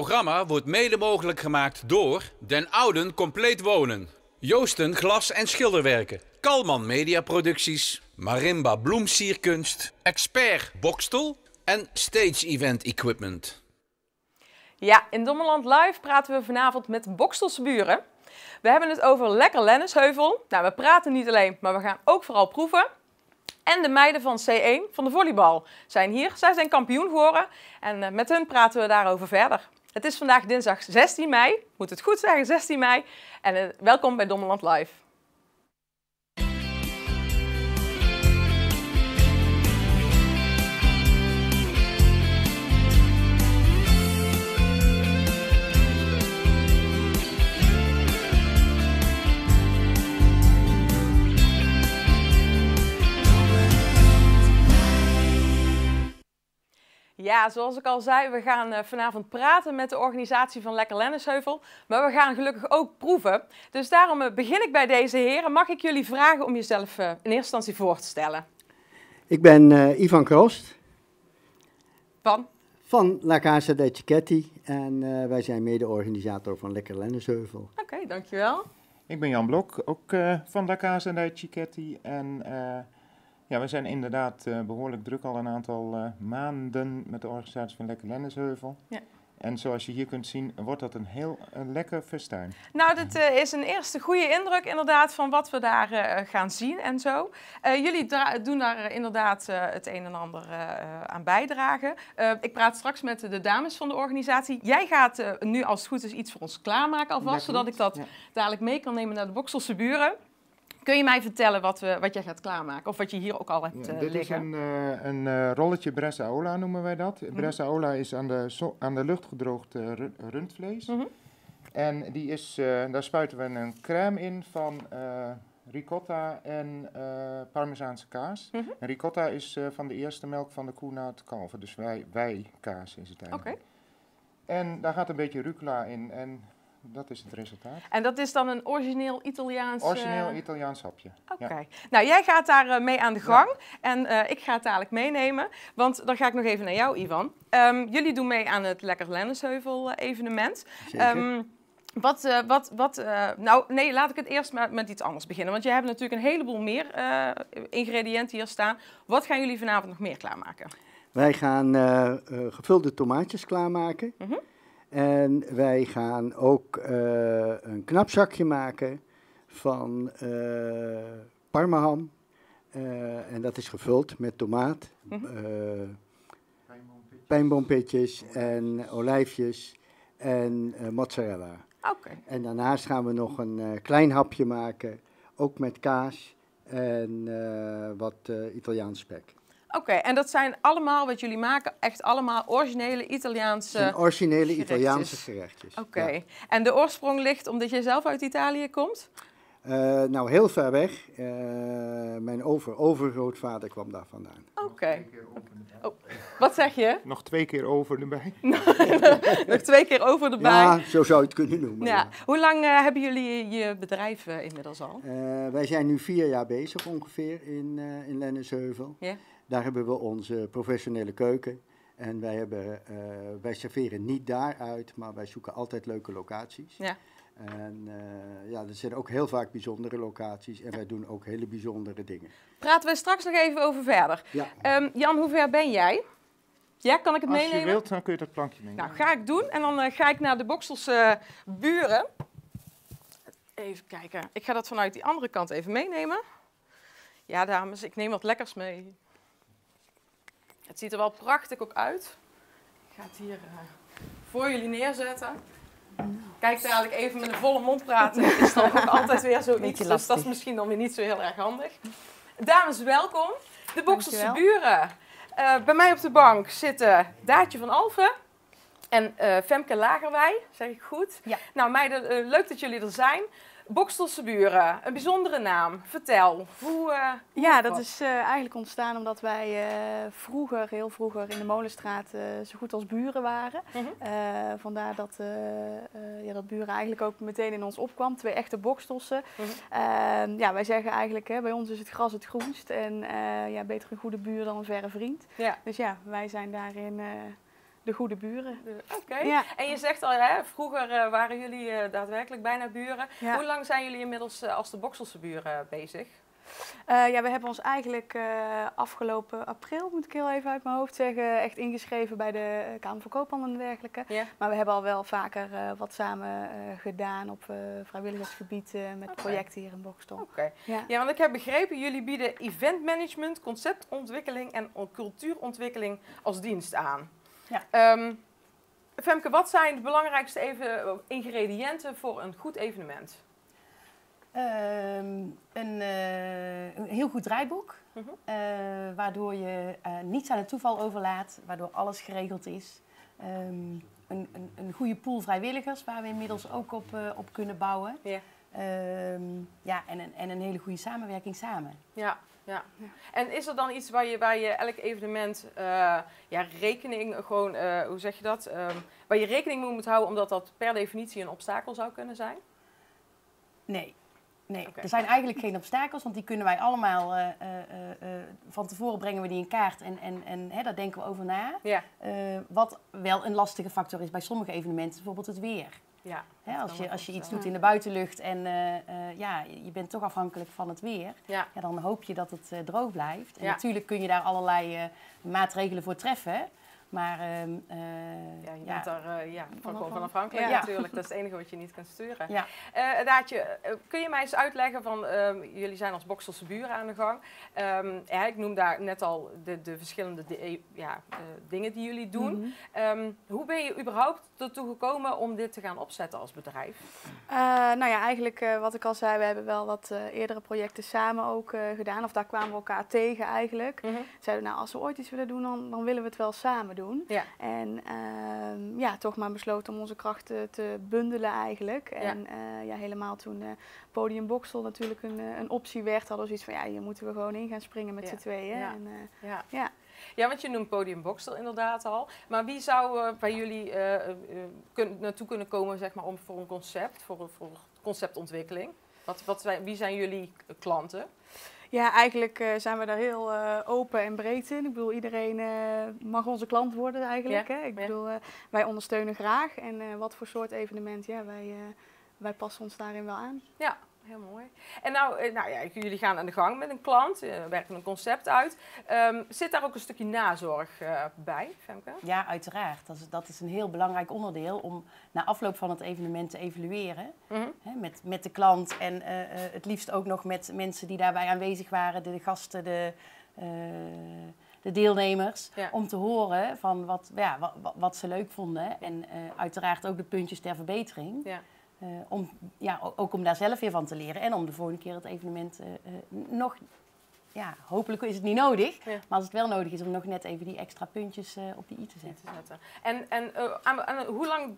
programma wordt mede mogelijk gemaakt door Den Ouden Compleet Wonen, Joosten Glas- en Schilderwerken, Kalman Mediaproducties, Marimba Bloemsierkunst, Expert Bokstel en Stage Event Equipment. Ja, in Dommeland Live praten we vanavond met Bokstelse buren. We hebben het over lekker Lennisheuvel. Nou, we praten niet alleen, maar we gaan ook vooral proeven. En de meiden van C1 van de volleybal zijn hier. Zij zijn kampioen geworden en eh, met hun praten we daarover verder. Het is vandaag dinsdag 16 mei, moet het goed zeggen, 16 mei. En eh, welkom bij Dommeland Live. Ja, zoals ik al zei, we gaan eh, vanavond praten met de organisatie van Lekker Lennisheuvel. Maar we gaan gelukkig ook proeven. Dus daarom eh, begin ik bij deze heren. Mag ik jullie vragen om jezelf eh, in eerste instantie voor te stellen? Ik ben uh, Ivan Kroost. Van? Van La Casa de Cicchetti. En uh, wij zijn mede-organisator van Lekker Lennisheuvel. Oké, okay, dankjewel. Ik ben Jan Blok, ook uh, van La Casa de Cicchetti. En ja, we zijn inderdaad uh, behoorlijk druk al een aantal uh, maanden met de organisatie van Lekker Lennisheuvel. Ja. En zoals je hier kunt zien, wordt dat een heel een lekker festijn. Nou, dit uh, is een eerste goede indruk inderdaad van wat we daar gaan zien en zo. jullie doen daar inderdaad het een en ander aan bijdragen. ik praat straks met de dames van de organisatie. Jij gaat nu als het goed is iets voor ons klaarmaken alvast, zodat ik dat ja. dadelijk mee kan nemen naar de Bokselse buren. Kun je mij vertellen wat, we, wat jij gaat klaarmaken? Of wat je hier ook al hebt ja, dit liggen? is een, uh, een uh, rolletje Bressaola noemen wij dat. Mm Bressaola is aan de, so aan de lucht gedroogd rundvlees. -hmm. En die is, daar spuiten we een crème in van ricotta en parmezaanse kaas. -hmm. En ricotta is van de eerste melk van de koe na het kalven. Dus wij, wij kaas is het eigenlijk. Okay. En daar gaat een beetje rucola in. En dat is het resultaat. En dat is dan een origineel Italiaans... Origineel Italiaans hapje. Oké. Okay. Ja. Nou, jij gaat daar uh, mee aan de gang. Ja. En uh, ik ga het dadelijk meenemen. Want dan ga ik nog even naar jou, Ivan. Um, jullie doen mee aan het Lekker Lennisheuvel evenement. Um, wat, uh, wat, wat, nou nee, laat ik het eerst maar met iets anders beginnen. Want jij hebt natuurlijk een heleboel meer ingrediënten hier staan. Wat gaan jullie vanavond nog meer klaarmaken? Wij gaan gevulde tomaatjes klaarmaken. Mm -hmm. En wij gaan ook uh, een knapzakje maken van uh, parmaham. Uh, en dat is gevuld met tomaat, mm -hmm. pijnboompitjes en olijfjes en mozzarella. Okay. En daarnaast gaan we nog een klein hapje maken, ook met kaas en wat Italiaans spek. Oké, okay, en dat zijn allemaal wat jullie maken, echt allemaal originele Italiaanse originele gerechtjes. Italiaanse gerechtjes. Oké, okay. ja. en de oorsprong ligt omdat je zelf uit Italië komt? Uh, nou, heel ver weg. Uh, mijn over overgrootvader kwam daar vandaan. Oké. Okay. Oh, wat zeg je? Nog twee keer over erbij. Nog twee keer over erbij. Ja, zo zou je het kunnen noemen. Ja. ja. Hoe lang uh, hebben jullie je bedrijf inmiddels al? wij zijn nu vier jaar bezig ongeveer in, in Lennisheuvel. Ja. Daar hebben we onze professionele keuken. En wij, hebben, uh, wij serveren niet daaruit, maar wij zoeken altijd leuke locaties. Ja. En uh, ja, er zijn ook heel vaak bijzondere locaties en wij doen ook hele bijzondere dingen. Praten we straks nog even over verder. Ja. Um, Jan, hoe ver ben jij? Ja, kan ik het Als meenemen? Als je wilt, dan kun je dat plankje meenemen. Nou, ga ik doen. En dan uh, ga ik naar de Bokselse buren. Even kijken. Ik ga dat vanuit die andere kant even meenemen. Ja, dames, ik neem wat lekkers mee. Het ziet er wel prachtig ook uit. Ik ga het hier uh, voor jullie neerzetten. Kijk dadelijk even met een volle mond praten. Is dan ook altijd weer zoiets. Dus dat is misschien dan weer niet zo heel erg handig. Dames, welkom. De Bokselse buren. Uh, bij mij op de bank zitten Daatje van Alphen en uh, Femke Lagerwij. Zeg ik goed? Ja. Nou meiden, leuk dat jullie er zijn. Bokstelse buren, een bijzondere naam. Vertel, hoe... Uh, ja, dat is uh, eigenlijk ontstaan omdat wij uh, vroeger, heel vroeger in de Molenstraat zo goed als buren waren. Mhm. -huh. vandaar dat, ja, dat buren eigenlijk ook meteen in ons opkwam. Twee echte bokstossen. Mhm. -huh. ja, wij zeggen eigenlijk, hè, bij ons is het gras het groenst. En ja, beter een goede buur dan een verre vriend. Ja. Dus ja, wij zijn daarin de de goede buren. Oké. Ja. En je zegt al, hè, vroeger eh, waren jullie eh, daadwerkelijk bijna buren. Ja. Hoe lang zijn jullie inmiddels eh, als de Bokselse buren bezig? Ja, we hebben ons eigenlijk afgelopen april, moet ik heel even uit mijn hoofd zeggen, echt ingeschreven bij de Kamer van Koophandel en dergelijke. Maar we hebben al wel vaker wat samen gedaan op vrijwilligersgebied met projecten hier in Bokstel. Oké. Ja. Ja, want ik heb begrepen, jullie bieden eventmanagement, conceptontwikkeling en cultuurontwikkeling als dienst aan. Ja. Ehm, Femke, wat zijn de belangrijkste even, ingrediënten voor een goed evenement? Ehm, een, eh, een heel goed draaiboek, Mhm. eh, waardoor je eh, niets aan het toeval overlaat, waardoor alles geregeld is. Ehm, een, een, een goede pool vrijwilligers, waar we inmiddels ook op, eh, op kunnen bouwen. Ja. Ehm, ja, en, een, en een hele goede samenwerking samen. Ja, ja. Ja. En is er dan iets waar je, waar je elk evenement eh, ja, rekening, gewoon, eh, hoe zeg je dat? Ehm, waar je rekening mee moet houden, omdat dat per definitie een obstakel zou kunnen zijn? Nee. Nee, er zijn eigenlijk geen obstakels, want die kunnen wij allemaal eh, eh, eh, eh, van tevoren brengen we die in kaart en, en, en hè, daar denken we over na. Ja, Eh, wat wel een lastige factor is bij sommige evenementen, bijvoorbeeld het weer. Ja. Als, je, als je iets doet in de buitenlucht en eh, eh, ja, je bent toch afhankelijk van het weer, Ja, ja, dan hoop je dat het eh, droog blijft. En Ja. natuurlijk kun je daar allerlei maatregelen voor treffen, maar eh, ja je ja, bent daar eh, ja, van, afhankelijk Ja. natuurlijk. Dat is het enige wat je niet kan sturen. ja. Eh kun je mij eens uitleggen van, ehm, jullie zijn als Bokselse buren aan de gang. Ehm, ja, ik noem daar net al de, de verschillende ja, dingen die jullie doen. Mhm. Hoe ben je überhaupt ertoe gekomen om dit te gaan opzetten als bedrijf? Nou ja, eigenlijk wat ik al zei, we hebben wel wat eerdere projecten samen ook gedaan. Of daar kwamen we elkaar tegen eigenlijk. Zeiden we, nou als we ooit iets willen doen, dan, dan willen we het wel samen doen. Ja. En ehm, ja, toch maar besloten om onze krachten te bundelen eigenlijk. En eh, ja, helemaal toen eh Podium Boksel natuurlijk een, eh, een optie werd, hadden we zoiets van, ja, hier moeten we gewoon in gaan springen met Ja. z'n tweeën. Ja. En, Ja. ja. ja, want je noemt Podium Boksel inderdaad al. Maar wie zou bij jullie kun- naartoe kunnen komen zeg maar, om, voor een concept, voor, voor conceptontwikkeling? Wat, wat wie zijn jullie klanten? Ja, eigenlijk eh, zijn we daar heel eh, open en breed in. Ik bedoel, iedereen eh, mag onze klant worden eigenlijk. Ja, Hè? Ik ja. bedoel, wij ondersteunen graag. En wat voor soort evenement, ja, wij, wij passen ons daarin wel aan. Ja, heel mooi. En nou, eh, nou ja, jullie gaan aan de gang met een klant, eh, werken een concept uit. Ehm, zit daar ook een stukje nazorg eh, bij, Femke? Ja, uiteraard. Dat is, dat is een heel belangrijk onderdeel om na afloop van het evenement te evalueren. Mhm. Hè, met, met de klant en het liefst ook nog met mensen die daarbij aanwezig waren, de gasten, de, de deelnemers. Ja. Om te horen van wat, ja, wat, wat, ze leuk vonden. En uiteraard ook de puntjes ter verbetering. Ja. Eh, om, ja, ook om daar zelf weer van te leren. En om de volgende keer het evenement eh, eh, nog... Ja, hopelijk is het niet nodig. Ja. Maar als het wel nodig is om nog net even die extra puntjes op die i te zetten. te zetten. En, en aan, aan- hoe lang,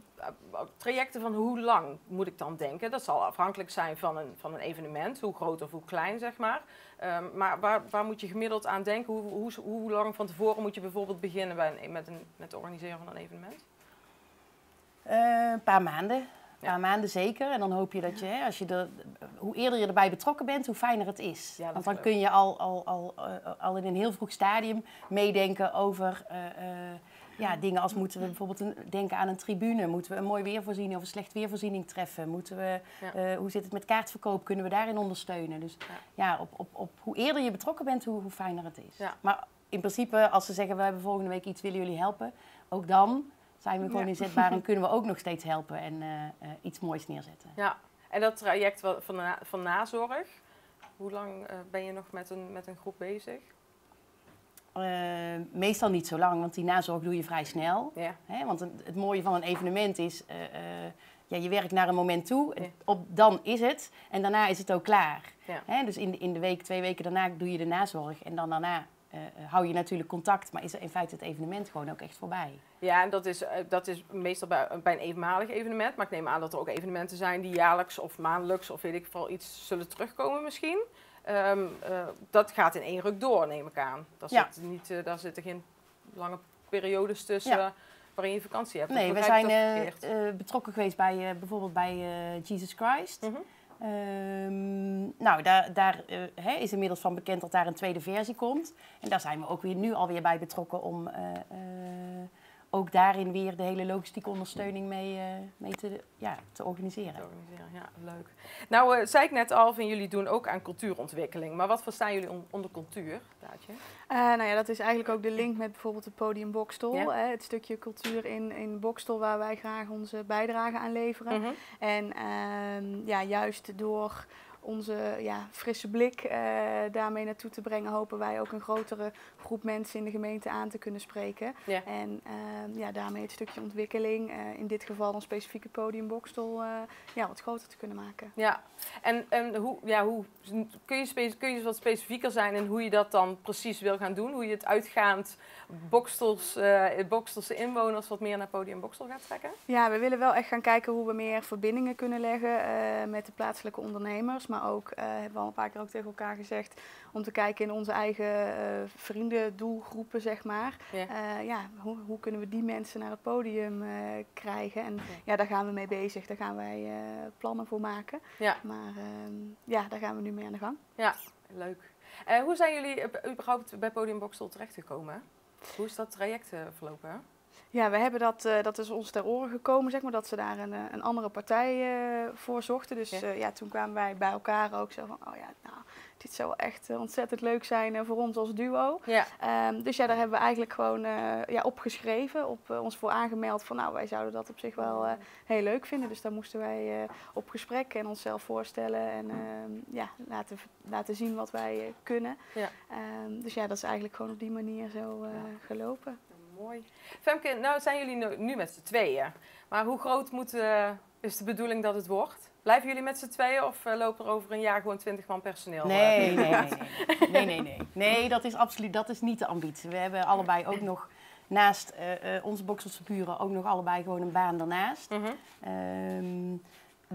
trajecten van hoe lang moet ik dan denken? Dat zal afhankelijk zijn van een, van een evenement, hoe groot of hoe klein, zeg maar. Ehm, maar waar, waar moet je gemiddeld aan denken? Hoe, hoe, hoe lang van tevoren moet je bijvoorbeeld beginnen bij een, met, een, met het organiseren van een evenement? Een paar maanden. Een Ja. paar maanden zeker. En dan hoop je dat je, hè, als je er, hoe eerder je erbij betrokken bent, hoe fijner het is. Ja, Want dan kun je al, al, al, eh, al in een heel vroeg stadium meedenken over eh, eh, ja, dingen als moeten we bijvoorbeeld een, denken aan een tribune. Moeten we een mooi weervoorziening of een slecht weervoorziening treffen? Moeten we, Ja. hoe zit het met kaartverkoop? Kunnen we daarin ondersteunen? Dus Ja. ja, op, op, op hoe eerder je betrokken bent, hoe, hoe fijner het is. Maar in principe, als ze zeggen we hebben volgende week iets, willen jullie helpen? Ook dan zijn we gewoon Ja. inzetbaar en kunnen we ook nog steeds helpen en eh, eh, iets moois neerzetten. Ja, en dat traject van, na, van nazorg, hoe lang eh, ben je nog met een, met een groep bezig? Meestal niet zo lang, want die nazorg doe je vrij snel. Ja, Hè? Want het, het mooie van een evenement is, ja, je werkt naar een moment toe, Ja. op, dan is het en daarna is het ook klaar. Ja. Hè? Dus in, de- in de week, twee weken daarna doe je de nazorg en dan daarna hou je natuurlijk contact, maar is er in feite het evenement gewoon ook echt voorbij. Ja en dat is, eh, dat is meestal bij, bij een eenmalig evenement. Maar ik neem aan dat er ook evenementen zijn die jaarlijks of maandelijks of weet ik veel iets zullen terugkomen misschien. Ehm, eh, dat gaat in één ruk door, neem ik aan. Daar, Ja. zit niet, eh, daar zitten geen lange periodes tussen Ja. waarin je vakantie hebt. Nee, we zijn eh, eh, betrokken geweest bij eh, bijvoorbeeld bij eh, Jesus Christ. Mhm. Ehm, nou, daar, daar eh, is inmiddels van bekend dat daar een tweede versie komt. En daar zijn we ook weer nu alweer bij betrokken om, eh, eh, ook daarin weer de hele logistieke ondersteuning mee, eh, mee te, ja, te organiseren. Te organiseren, ja, leuk. Nou, eh, zei ik net al, van jullie doen ook aan cultuurontwikkeling. Maar wat verstaan jullie on- onder cultuur, Daatje? Eh, nou ja, dat is eigenlijk ook de link met bijvoorbeeld het podium Bokstel. Ja. Hè, het stukje cultuur in, in Bokstel waar wij graag onze bijdrage aan leveren. Mhm. En ehm, ja, juist door onze ja, frisse blik eh, daarmee naartoe te brengen, hopen wij ook een grotere groep mensen in de gemeente aan te kunnen spreken. Ja. En ehm, ja, daarmee het stukje ontwikkeling, eh, in dit geval dan specifiek het podium Bokstel, eh, ja, wat groter te kunnen maken. Ja, en, en hoe, ja, hoe, kun, je kun je wat specifieker zijn in hoe je dat dan precies wil gaan doen? Hoe je het uitgaand Bokstels, Bokstelse inwoners wat meer naar Podium Bokstel gaat trekken? Ja, we willen wel echt gaan kijken hoe we meer verbindingen kunnen leggen met de plaatselijke ondernemers. Maar ook, eh hebben we al een paar keer ook tegen elkaar gezegd, om te kijken in onze eigen eh vriendendoelgroepen, zeg maar. Ja. Eh, ja, hoe, hoe kunnen we die mensen naar het podium krijgen? En ja, daar gaan we mee bezig. Daar gaan wij plannen voor maken. Ja. Maar ehm, ja, daar gaan we nu mee aan de gang. Ja, leuk. Hoe zijn jullie überhaupt bij Podium Bokstel terechtgekomen? Hoe is dat traject verlopen? Ja, we hebben dat, eh, dat is ons ter oren gekomen, zeg maar, dat ze daar een, eh, een andere partij eh, voor zochten. Dus Ja. ja. ja, toen kwamen wij bij elkaar ook zo van, oh ja, nou, dit zou wel echt ontzettend leuk zijn voor ons als duo. Ja. Ehm, dus ja, daar hebben we eigenlijk gewoon ja, opgeschreven, op ons voor aangemeld van, nou, wij zouden dat op zich wel eh, heel leuk vinden. Dus daar moesten wij op gesprek en onszelf voorstellen en ehm, ja, laten, laten zien wat wij kunnen. Ja. Ehm, dus ja, dat is eigenlijk gewoon op die manier zo gelopen. Mooi. Femke, nou zijn jullie nu, met z'n tweeën. Maar hoe groot moet, eh, is de bedoeling dat het wordt? Blijven jullie met z'n tweeën of eh, lopen er over een jaar gewoon 20 man personeel? Nee, eh? nee, nee, nee. Nee, nee, nee. Nee, dat is absoluut dat is niet de ambitie. We hebben allebei ook nog naast onze Bokselse buren ook nog allebei gewoon een baan daarnaast. Ehm,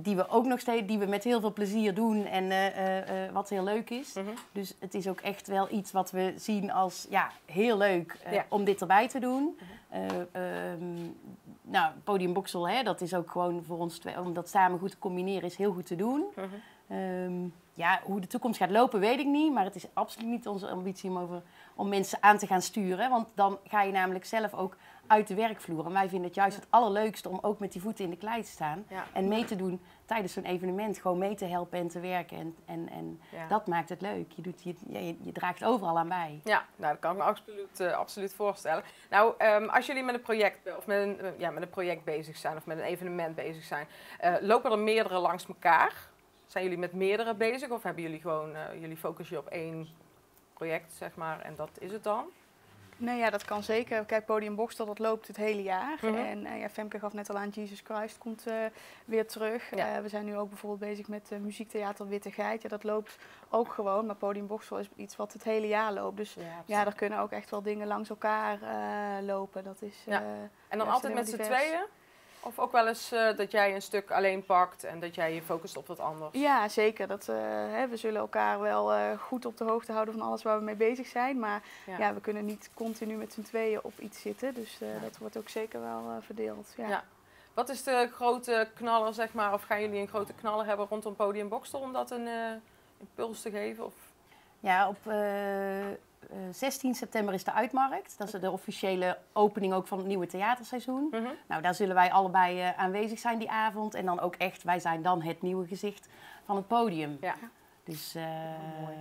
die we ook nog steeds, die we met heel veel plezier doen en eh, eh, eh, wat heel leuk is. Mhm. Dus het is ook echt wel iets wat we zien als ja, heel leuk Ja. om dit erbij te doen. Eh, ehm, nou, Podium Boksel, hè, dat is ook gewoon voor ons twee, om dat samen goed te combineren, is heel goed te doen. Mhm. Ehm, ja, hoe de toekomst gaat lopen, weet ik niet. Maar het is absoluut niet onze ambitie om, over, om mensen aan te gaan sturen. Want dan ga je namelijk zelf ook uit de werkvloer. En wij vinden het juist het allerleukste om ook met die voeten in de klei te staan. En mee te doen tijdens zo'n evenement. Gewoon mee te helpen en te werken. En, en, en dat maakt het leuk. Je, doet, je, je, je draagt overal aan bij. Ja, nou, dat kan ik me absoluut, eh, absoluut voorstellen. Nou, ehm, als jullie met een project of met een, eh, ja, met een project bezig zijn of met een evenement bezig zijn, eh, lopen er meerdere langs elkaar? Zijn jullie met meerdere bezig of hebben jullie gewoon, jullie focussen je op één project, zeg maar, en dat is het dan? Nee, ja, dat kan zeker. Kijk, Podium Bokstel, dat loopt het hele jaar. Mhm. En eh, ja, Femke gaf net al aan, Jesus Christ komt eh, weer terug. Ja. Eh, we zijn nu ook bijvoorbeeld bezig met muziektheater Witte Geit. Ja, dat loopt ook gewoon, maar Podium Bokstel is iets wat het hele jaar loopt. Dus ja, er kunnen ook echt wel dingen langs elkaar lopen. Dat is, Ja. En dan Ja, altijd met z'n tweeën? Of ook wel eens eh, dat jij een stuk alleen pakt en dat jij je focust op wat anders? ja, zeker. Dat, eh, hè, we zullen elkaar wel eh, goed op de hoogte houden van alles waar we mee bezig zijn. Maar Ja. ja, we kunnen niet continu met z'n tweeën op iets zitten. Dus eh, dat wordt ook zeker wel verdeeld. Ja. Ja. Wat is de grote knaller, zeg maar, of gaan jullie een grote knaller hebben rondom Podium Bokstel om dat een eh, impuls te geven? Of? Ja, op eh, eh, 16 september is de uitmarkt. Dat is de officiële opening ook van het nieuwe theaterseizoen. Mhm. Nou, daar zullen wij allebei eh, aanwezig zijn die avond. En dan ook echt, wij zijn dan het nieuwe gezicht van het podium. Ja. Dus eh, mooi.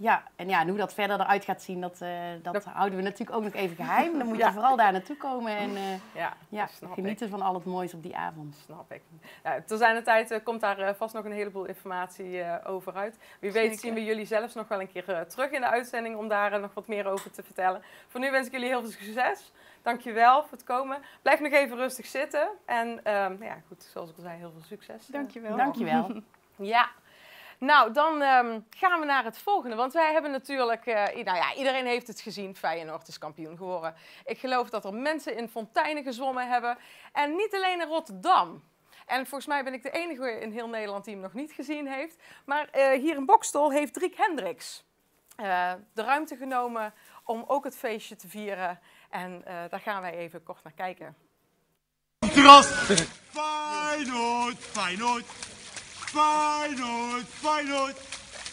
Ja, en ja, en hoe dat verder eruit gaat zien, dat, eh, dat Dat- houden we natuurlijk ook nog even geheim. Dan moet Ja. je vooral daar naartoe komen en eh, Ja, ja, ik. genieten van al het moois op die avond. Snap ik. Ja, zijn de tijd eh, komt daar vast nog een heleboel informatie eh, over uit. Wie weet Zeker. zien we jullie zelfs nog wel een keer terug in de uitzending om daar nog wat meer over te vertellen. Voor nu wens ik jullie heel veel succes. Dankjewel voor het komen. Blijf nog even rustig zitten. En ehm, ja, goed, zoals ik al zei, heel veel succes. Dankjewel. Dankjewel. Ja. Nou, dan ehm, gaan we naar het volgende. Want wij hebben natuurlijk... eh, nou ja, iedereen heeft het gezien. Feyenoord is kampioen geworden. Ik geloof dat er mensen in fonteinen gezwommen hebben. En niet alleen in Rotterdam. En volgens mij ben ik de enige in heel Nederland die hem nog niet gezien heeft. Maar eh, hier in Bokstel heeft Driek Hendricks eh, de ruimte genomen om ook het feestje te vieren. En eh, daar gaan wij even kort naar kijken. Terras. Feyenoord, Feyenoord. Feyenoord, Feyenoord.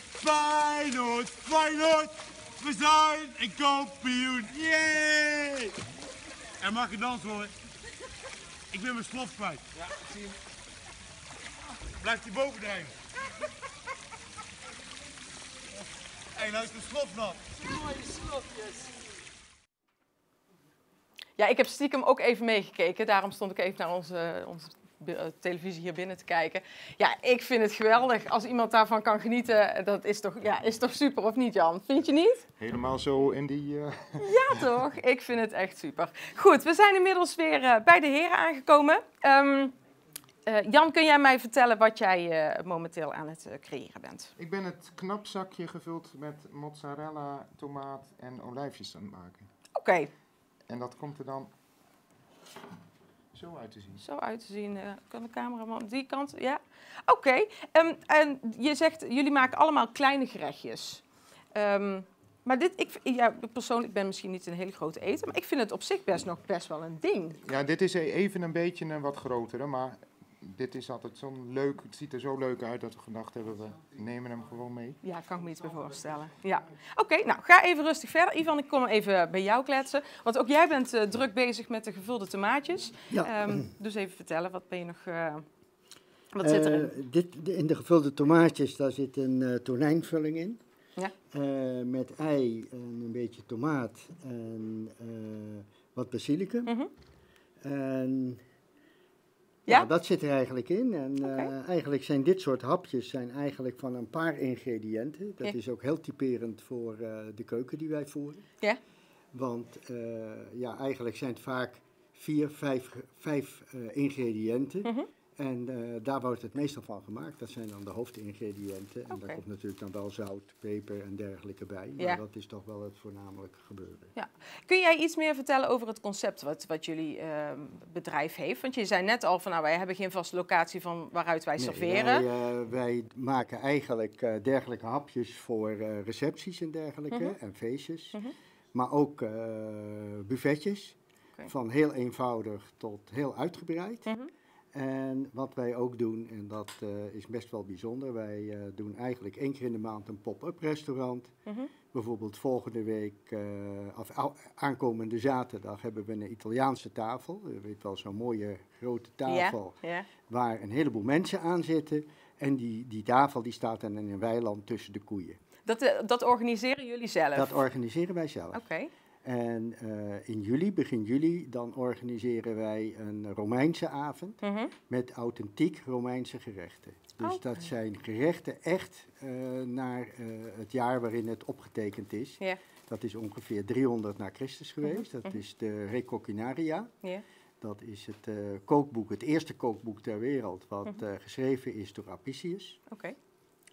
Feyenoord, Feyenoord. We zijn een kampioen. Yay! Er mag gedanst worden. Ik ben mijn slof kwijt. Ja, zie je. Blijft hij boven drijven. Hé, hey, nou is de slof nat. Ja, ik heb stiekem ook even meegekeken. Daarom stond ik even naar onze, onze televisie hier binnen te kijken. Ja, ik vind het geweldig. Als iemand daarvan kan genieten, dat is toch, ja, is toch super, of niet Jan? Vind je niet? Helemaal zo in die... eh, Ja, toch? Ik vind het echt super. Goed, we zijn inmiddels weer eh, bij de heren aangekomen. Ehm, eh, Jan, kun jij mij vertellen wat jij eh, momenteel aan het eh, creëren bent? Ik ben het knapzakje gevuld met mozzarella, tomaat en olijfjes aan het maken. Oké, En dat komt er dan zo uit te zien. zo uit te zien. eh, kan de cameraman op die kant? Ja. Oké, ehm, en je zegt, jullie maken allemaal kleine gerechtjes. Ehm, maar dit, ik, ja, persoonlijk ben misschien niet een hele grote eter, maar ik vind het op zich best nog best wel een ding. Ja, dit is e- even een beetje een wat grotere, maar dit is altijd zo'n leuk... Het ziet er zo leuk uit dat we gedacht hebben, we nemen hem gewoon mee. Ja, kan ik me iets bij voorstellen. Ja. Oké, nou ga even rustig verder. Ivan, ik kom even bij jou kletsen. Want ook jij bent eh, druk bezig met de gevulde tomaatjes. Ja. Ehm, dus even vertellen, wat ben je nog... eh, wat zit erin? Eh, dit, de- in de gevulde tomaatjes, daar zit een eh, tonijnvulling in. Ja. Eh, met ei en een beetje tomaat en eh, wat basilicum. Mhm. En Ja? ja? dat zit er eigenlijk in. En eh, eigenlijk zijn dit soort hapjes zijn eigenlijk van een paar ingrediënten. Dat Ja. is ook heel typerend voor eh, de keuken die wij voeren. Ja. Want eh, ja, eigenlijk zijn het vaak vier, vijf, vijf ingrediënten. Mhm. En eh, daar wordt het meestal van gemaakt. Dat zijn dan de hoofdingrediënten. En daar komt natuurlijk dan wel zout, peper en dergelijke bij. Ja. Maar dat is toch wel het voornamelijke gebeuren. Kun jij iets meer vertellen over het concept wat, wat jullie ehm, bedrijf heeft? Want je zei net al van, nou, wij hebben geen vaste locatie van waaruit wij Nee, serveren. Wij, eh, wij maken eigenlijk eh, dergelijke hapjes voor recepties en dergelijke Mhm. en feestjes. Mhm. Maar ook buffetjes. Van heel eenvoudig tot heel uitgebreid. Mhm. En wat wij ook doen, en dat eh, is best wel bijzonder, wij eh, doen eigenlijk één keer in de maand een pop-up restaurant. Mhm. Bijvoorbeeld volgende week, eh, of aankomende zaterdag, hebben we een Italiaanse tafel. Je weet wel, zo'n mooie grote tafel waar een heleboel mensen aan zitten. En die, die tafel die staat dan in een weiland tussen de koeien. Dat, dat organiseren jullie zelf? Dat organiseren wij zelf. Oké. En eh, in juli, begin juli, dan organiseren wij een Romeinse avond Mhm. met authentiek Romeinse gerechten. Dus dat zijn gerechten echt eh, naar eh, het jaar waarin het opgetekend is. Dat is ongeveer 300 na Christus geweest. Dat mhm. is de Recoccinaria. Ja. Dat is het kookboek, het eerste kookboek ter wereld, wat Mhm. geschreven is door Apicius. Oké.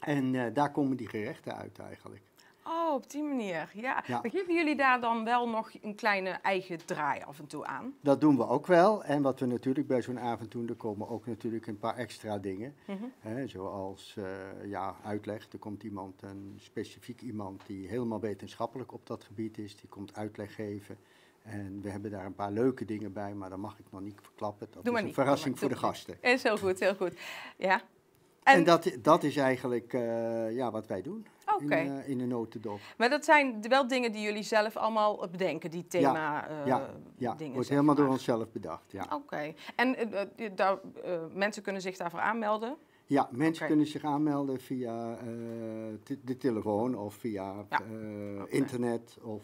En daar komen die gerechten uit eigenlijk. Oh, op die manier. Ja. Geven jullie daar dan wel nog een kleine eigen draai af en toe aan? Dat doen we ook wel. En wat we natuurlijk bij zo'n avond doen, er komen ook natuurlijk een paar extra dingen. Mhm. Hè, zoals eh, ja, uitleg. Er komt iemand, een specifiek iemand die helemaal wetenschappelijk op dat gebied is. Die komt uitleg geven. En we hebben daar een paar leuke dingen bij, maar dat mag ik nog niet verklappen. Dat Doe is een niet, verrassing voor de gasten. Is heel goed, heel goed. Ja. En, En, dat, dat is eigenlijk eh, ja, wat wij doen In, eh, in de notendop. Maar dat zijn wel dingen die jullie zelf allemaal bedenken, die thema eh ja, Ja, dingen. wordt helemaal door onszelf bedacht. Ja, Oké. En eh, daar, mensen kunnen zich daarvoor aanmelden? ja mensen kunnen zich aanmelden via de telefoon of via Ja. internet. Of,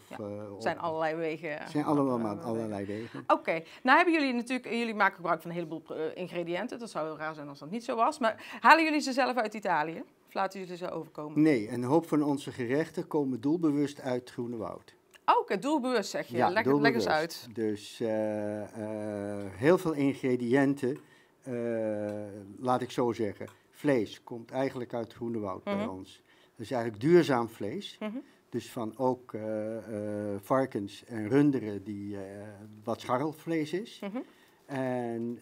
zijn allerlei wegen. zijn allemaal allerlei wegen. Oké, nou hebben jullie natuurlijk, jullie maken gebruik van een heleboel ingrediënten. Dat zou heel raar zijn als dat niet zo was. Maar halen jullie ze zelf uit Italië? Of laten jullie ze overkomen? Nee, een hoop van onze gerechten komen doelbewust uit Groene Woud. Oh, Oké, doelbewust zeg je. leg, leg eens uit. Dus eh, eh, heel veel ingrediënten, eh, laat ik zo zeggen. Vlees komt eigenlijk uit Groene Woud bij Mhm. ons. Dat is eigenlijk duurzaam vlees. Mhm. Dus van ook varkens en runderen die wat scharrelvlees is. Mhm. En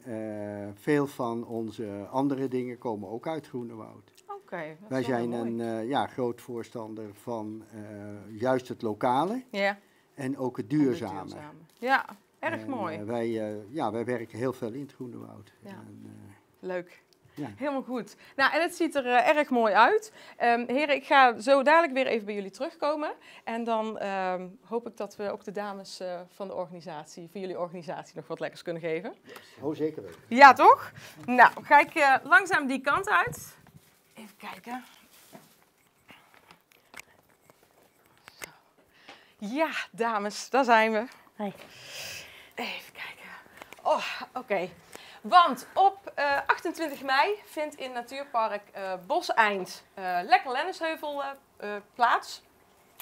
veel van onze andere dingen komen ook uit Groene Woud. Wij zijn een eh, ja, groot voorstander van eh, juist het lokale Ja, en ook het duurzame. Ja, erg En, mooi. eh, wij, eh, ja, wij werken heel veel in het Groene Woud. Ja. En, eh, Leuk. Ja. Helemaal goed. Nou, en het ziet er eh, erg mooi uit. Ehm, heren, ik ga zo dadelijk weer even bij jullie terugkomen. En dan ehm, hoop ik dat we ook de dames eh, van de organisatie, van jullie organisatie, nog wat lekkers kunnen geven. Oh, zeker weten. Ja, toch? Nou, ga ik eh, langzaam die kant uit. Even kijken. Zo. Ja, dames, daar zijn we. Even kijken. Oh, oké. Want op eh, 28 mei vindt in Natuurpark eh Boseind eh Lekker Lennisheuvel eh, eh, plaats.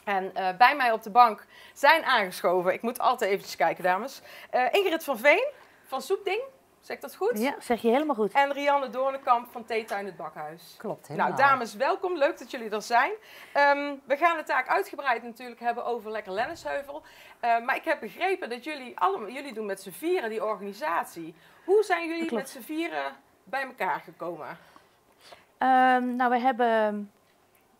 En eh, bij mij op de bank zijn aangeschoven, ik moet altijd eventjes kijken dames, Eh, Ingrid van Veen van Soepding, zeg ik dat goed? Ja, zeg je helemaal goed. En Rianne Doornenkamp van Theetuin het Bakhuis. Klopt, helemaal. Nou, dames, welkom. Leuk dat jullie er zijn. Ehm, we gaan het taak uitgebreid natuurlijk hebben over Lekker Lennisheuvel. Eh, maar ik heb begrepen dat jullie allemaal, jullie doen met z'n vieren die organisatie. Hoe zijn jullie met z'n vieren bij elkaar gekomen? Ehm, nou, we hebben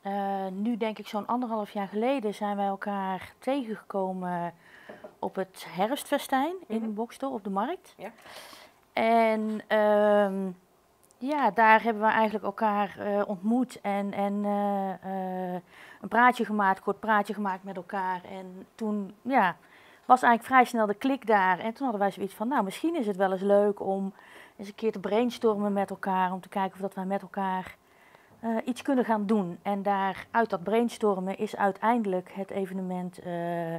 eh, nu denk ik zo'n anderhalf jaar geleden zijn wij elkaar tegengekomen op het herfstfestijn Mhm. in Bokstel op de markt. Ja. En ehm, ja, daar hebben we eigenlijk elkaar eh, ontmoet en, en eh, eh, een praatje gemaakt, kort praatje gemaakt met elkaar. En toen ja, was eigenlijk vrij snel de klik daar. En toen hadden wij zoiets van, nou misschien is het wel eens leuk om eens een keer te brainstormen met elkaar. Om te kijken of dat wij met elkaar iets kunnen gaan doen. En daar uit dat brainstormen is uiteindelijk het evenement eh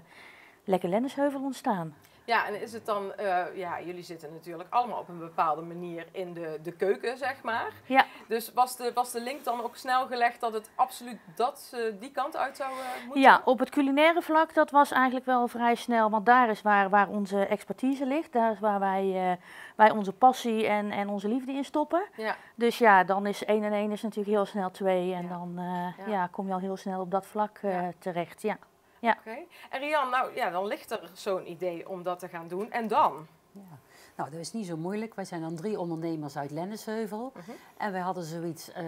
Lekker Lennisheuvel ontstaan. Ja, en is het dan, eh, ja, jullie zitten natuurlijk allemaal op een bepaalde manier in de, de keuken, zeg maar. Ja. Dus was de, was de link dan ook snel gelegd dat het absoluut dat, die kant uit zou eh, moeten? Ja, op het culinaire vlak, dat was eigenlijk wel vrij snel, want daar is waar, waar onze expertise ligt. Daar is waar wij, eh, wij onze passie en, en onze liefde in stoppen. Ja. Dus ja, dan is 1 en 1 is natuurlijk heel snel 2 en Ja. dan Ja. ja. kom je al heel snel op dat vlak eh, Ja. Ja. Oké. En Rian, nou ja, dan ligt er zo'n idee om dat te gaan doen. En dan? Nou, dat is niet zo moeilijk. Wij zijn dan drie ondernemers uit Lennisheuvel. Mhm. En wij hadden zoiets, eh,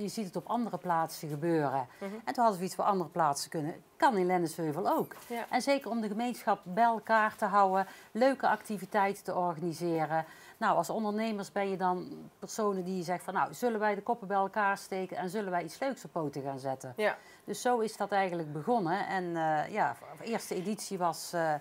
je ziet het op andere plaatsen gebeuren. Mhm. En toen hadden we iets voor andere plaatsen kunnen. Kan in Lennisheuvel ook. Ja. En zeker om de gemeenschap bij elkaar te houden, leuke activiteiten te organiseren. Nou, als ondernemers ben je dan personen die zegt van, nou, zullen wij de koppen bij elkaar steken en zullen wij iets leuks op poten gaan zetten? Ja. Dus zo is dat eigenlijk begonnen. En eh, ja, de eerste editie was eh,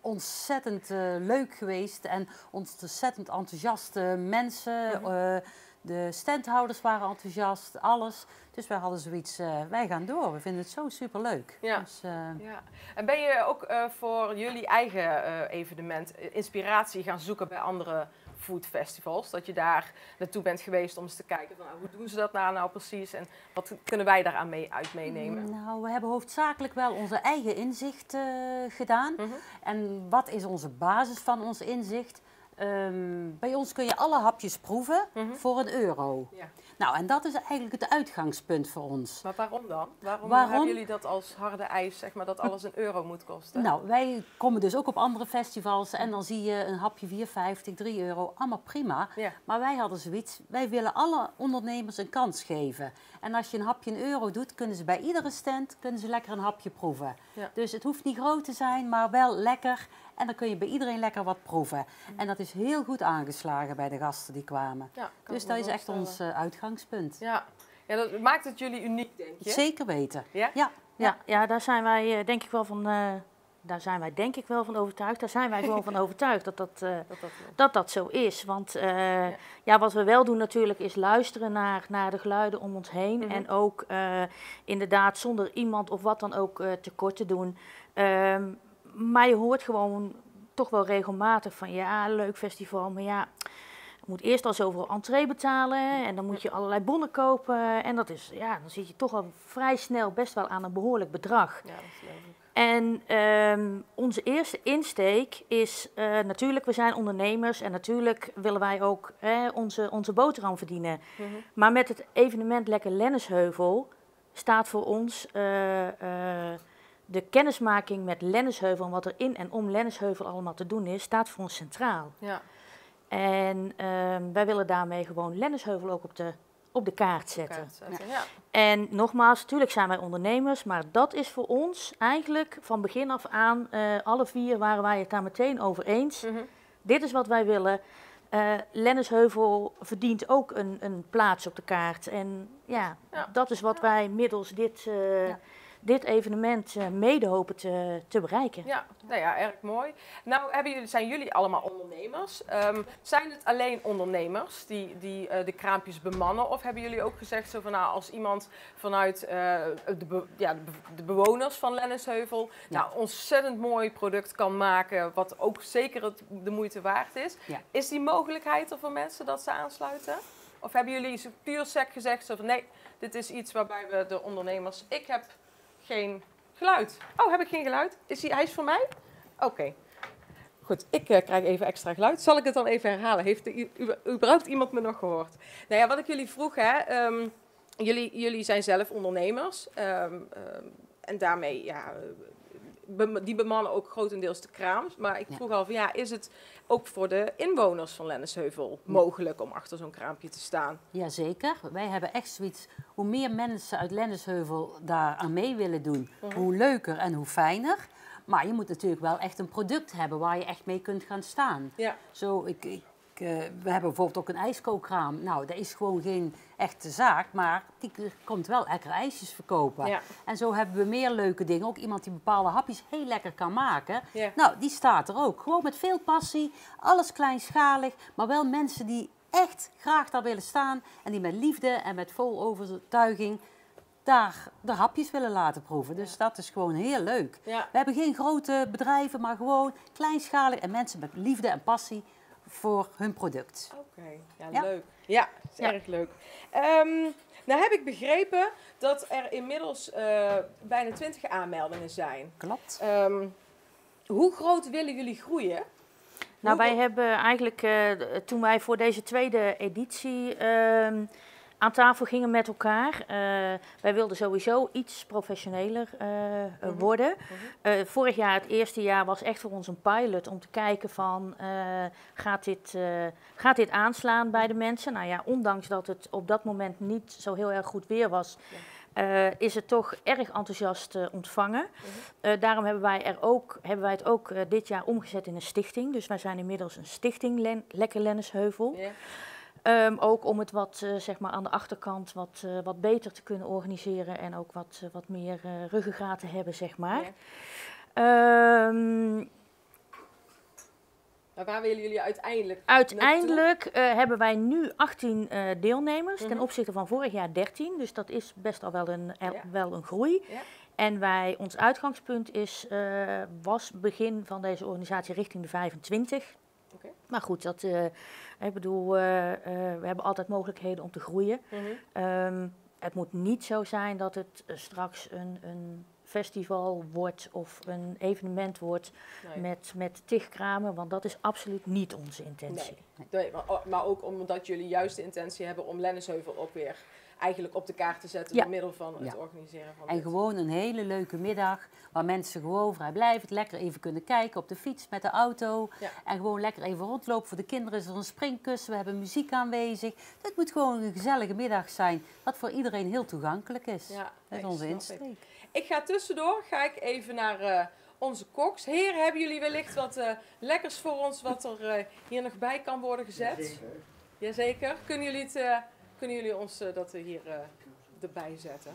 ontzettend eh, leuk geweest. En ontzettend enthousiaste mensen. Mhm. de standhouders waren enthousiast, alles. Dus wij hadden zoiets, wij gaan door. We vinden het zo superleuk. Ja. Dus, Ja. En ben je ook voor jullie eigen evenement inspiratie gaan zoeken bij andere foodfestivals? Dat je daar naartoe bent geweest om eens te kijken van nou, hoe doen ze dat nou, nou precies en wat kunnen wij daaraan mee, uit meenemen? Nou, we hebben hoofdzakelijk wel onze eigen inzicht eh, gedaan. Mhm. En wat is onze basis van ons inzicht? Ehm, bij ons kun je alle hapjes proeven Mhm. voor een euro. Ja. Nou, en dat is eigenlijk het uitgangspunt voor ons. Maar waarom dan? Waarom, Waarom? hebben jullie dat als harde eis, zeg maar, dat alles een euro moet kosten? Nou, wij komen dus ook op andere festivals en dan zie je een hapje 4,50, 3 euro, allemaal prima. Ja. Maar wij hadden zoiets, wij willen alle ondernemers een kans geven. En als je een hapje een euro doet, kunnen ze bij iedere stand kunnen ze lekker een hapje proeven. Ja. Dus het hoeft niet groot te zijn, maar wel lekker. En dan kun je bij iedereen lekker wat proeven. En dat is heel goed aangeslagen bij de gasten die kwamen. Ja, Dus dat is echt ons eh, uitgangspunt. Ja. ja, dat maakt het jullie uniek, denk je? Zeker weten. Ja? Ja, Ja, ja, daar zijn wij eh, denk ik wel van. eh, daar zijn wij denk ik wel van overtuigd. Daar zijn wij gewoon van overtuigd dat dat, eh, Dat, dat, dat dat zo is. Want eh, ja. wat we wel doen natuurlijk is luisteren naar, naar de geluiden om ons heen. Mhm. En ook eh, inderdaad zonder iemand of wat dan ook eh, tekort te doen. Ehm, maar je hoort gewoon toch wel regelmatig van ja, leuk festival, maar ja... Je moet eerst al zoveel entree betalen en dan moet je allerlei bonnen kopen. En dat is, ja, dan zit je toch al vrij snel best wel aan een behoorlijk bedrag. ja, dat. En ehm, onze eerste insteek is eh, natuurlijk, we zijn ondernemers en natuurlijk willen wij ook hè, onze, onze boterham verdienen. Mhm. Maar met het evenement Lekker Lennisheuvel staat voor ons eh, eh, de kennismaking met Lennisheuvel en wat er in en om Lennisheuvel allemaal te doen is, staat voor ons centraal. Ja. En ehm, wij willen daarmee gewoon Lennisheuvel ook op de, op de kaart zetten. Kaart zetten. Ja. En nogmaals, natuurlijk zijn wij ondernemers, maar dat is voor ons eigenlijk van begin af aan, eh, alle vier waren wij het daar meteen over eens. Mhm. Dit is wat wij willen. eh Lennisheuvel verdient ook een, een plaats op de kaart. En ja, Ja. dat is wat wij middels dit, eh, Ja. Dit evenement eh, mede hopen te, te bereiken. Ja, nou ja, erg mooi. Nou hebben jullie, zijn jullie allemaal ondernemers. Ehm, zijn het alleen ondernemers die, die eh, de kraampjes bemannen? Of hebben jullie ook gezegd zo van nou, als iemand vanuit eh, de, be- ja, de, be- de bewoners van Lennisheuvel nou ontzettend mooi product kan maken, wat ook zeker het, de moeite waard is. Ja. Is die mogelijkheid er voor mensen dat ze aansluiten? Of hebben jullie puur sec gezegd zo van nee, dit is iets waarbij we de ondernemers... Ik heb geen geluid. Oh, heb ik geen geluid? Is hij, is voor mij? Oké. Goed, ik eh, krijg even extra geluid. Zal ik het dan even herhalen? Heeft er überhaupt iemand me nog gehoord? Nou ja, wat ik jullie vroeg, hè. ehm, jullie, jullie zijn zelf ondernemers. ehm, ehm, en daarmee, ja, die bemannen ook grotendeels de kraams. Maar ik Ja. vroeg al van, ja, is het ook voor de inwoners van Lennisheuvel mogelijk om achter zo'n kraampje te staan? Jazeker. Wij hebben echt zoiets. Hoe meer mensen uit Lennisheuvel daar aan mee willen doen, hoe leuker en hoe fijner. Maar je moet natuurlijk wel echt een product hebben waar je echt mee kunt gaan staan. Ja. Zo, ik, ik, eh, we hebben bijvoorbeeld ook een ijskookkraam. Nou, dat is gewoon geen echte zaak, maar die komt wel lekker ijsjes verkopen. Ja. En zo hebben we meer leuke dingen. Ook iemand die bepaalde hapjes heel lekker kan maken. Ja. Nou, die staat er ook. Gewoon met veel passie, alles kleinschalig, maar wel mensen die echt graag daar willen staan en die met liefde en met vol overtuiging daar de hapjes willen laten proeven. Dus dat is gewoon heel leuk. Ja. We hebben geen grote bedrijven, maar gewoon kleinschalig en mensen met liefde en passie voor hun product. Oké, ja, Ja. leuk. Ja, is Ja. erg leuk. Ehm, nou heb ik begrepen dat er inmiddels eh, bijna 20 aanmeldingen zijn. Klopt. Ehm, hoe groot willen jullie groeien? Nou, Hoe- wij hebben eigenlijk, eh, toen wij voor deze tweede editie ehm, aan tafel gingen met elkaar, eh, wij wilden sowieso iets professioneler eh, Mhm. worden. Eh, vorig jaar, het eerste jaar, was echt voor ons een pilot om te kijken van, gaat, dit, gaat dit aanslaan bij de mensen? Nou ja, ondanks dat het op dat moment niet zo heel erg goed weer was, is het toch erg enthousiast ontvangen. Eh, daarom hebben wij, er ook, hebben wij het ook dit jaar omgezet in een stichting. Dus wij zijn inmiddels een stichting Len- Lekker Lennisheuvel. Ehm, ook om het wat eh, zeg maar aan de achterkant wat, eh, wat beter te kunnen organiseren en ook wat, eh, wat meer ruggengraat te hebben, zeg maar. Ja. Ehm, waar willen jullie uiteindelijk Uiteindelijk hebben wij nu 18 eh, deelnemers ten Mhm. opzichte van vorig jaar 13. Dus dat is best al wel een, er- Ja. wel een groei. Ja. En wij, ons uitgangspunt is, was begin van deze organisatie richting de 25. Maar goed, dat, eh, ik bedoel, eh, eh, we hebben altijd mogelijkheden om te groeien. Mhm. Ehm, het moet niet zo zijn dat het straks een, een festival wordt of een evenement wordt Nee. met, met tig kramen, want dat is absoluut niet onze intentie. Nee. Nee, maar, ook omdat jullie juist de intentie hebben om Lennisheuvel ook weer eigenlijk op de kaart te zetten Ja. door middel van het organiseren van En dit. gewoon een hele leuke middag waar mensen gewoon vrijblijvend lekker even kunnen kijken op de fiets met de auto. Ja. En gewoon lekker even rondlopen. Voor de kinderen is er een springkussen, we hebben muziek aanwezig. Het moet gewoon een gezellige middag zijn, wat voor iedereen heel toegankelijk is. Ja, dat is onze ik. insteek. Ik ga tussendoor, ga ik even naar eh, onze koks. Heren, hebben jullie wellicht wat eh, lekkers voor ons wat er eh, hier nog bij kan worden gezet? Jazeker. Kunnen jullie, het, eh, kunnen jullie ons eh, dat hier eh, erbij zetten?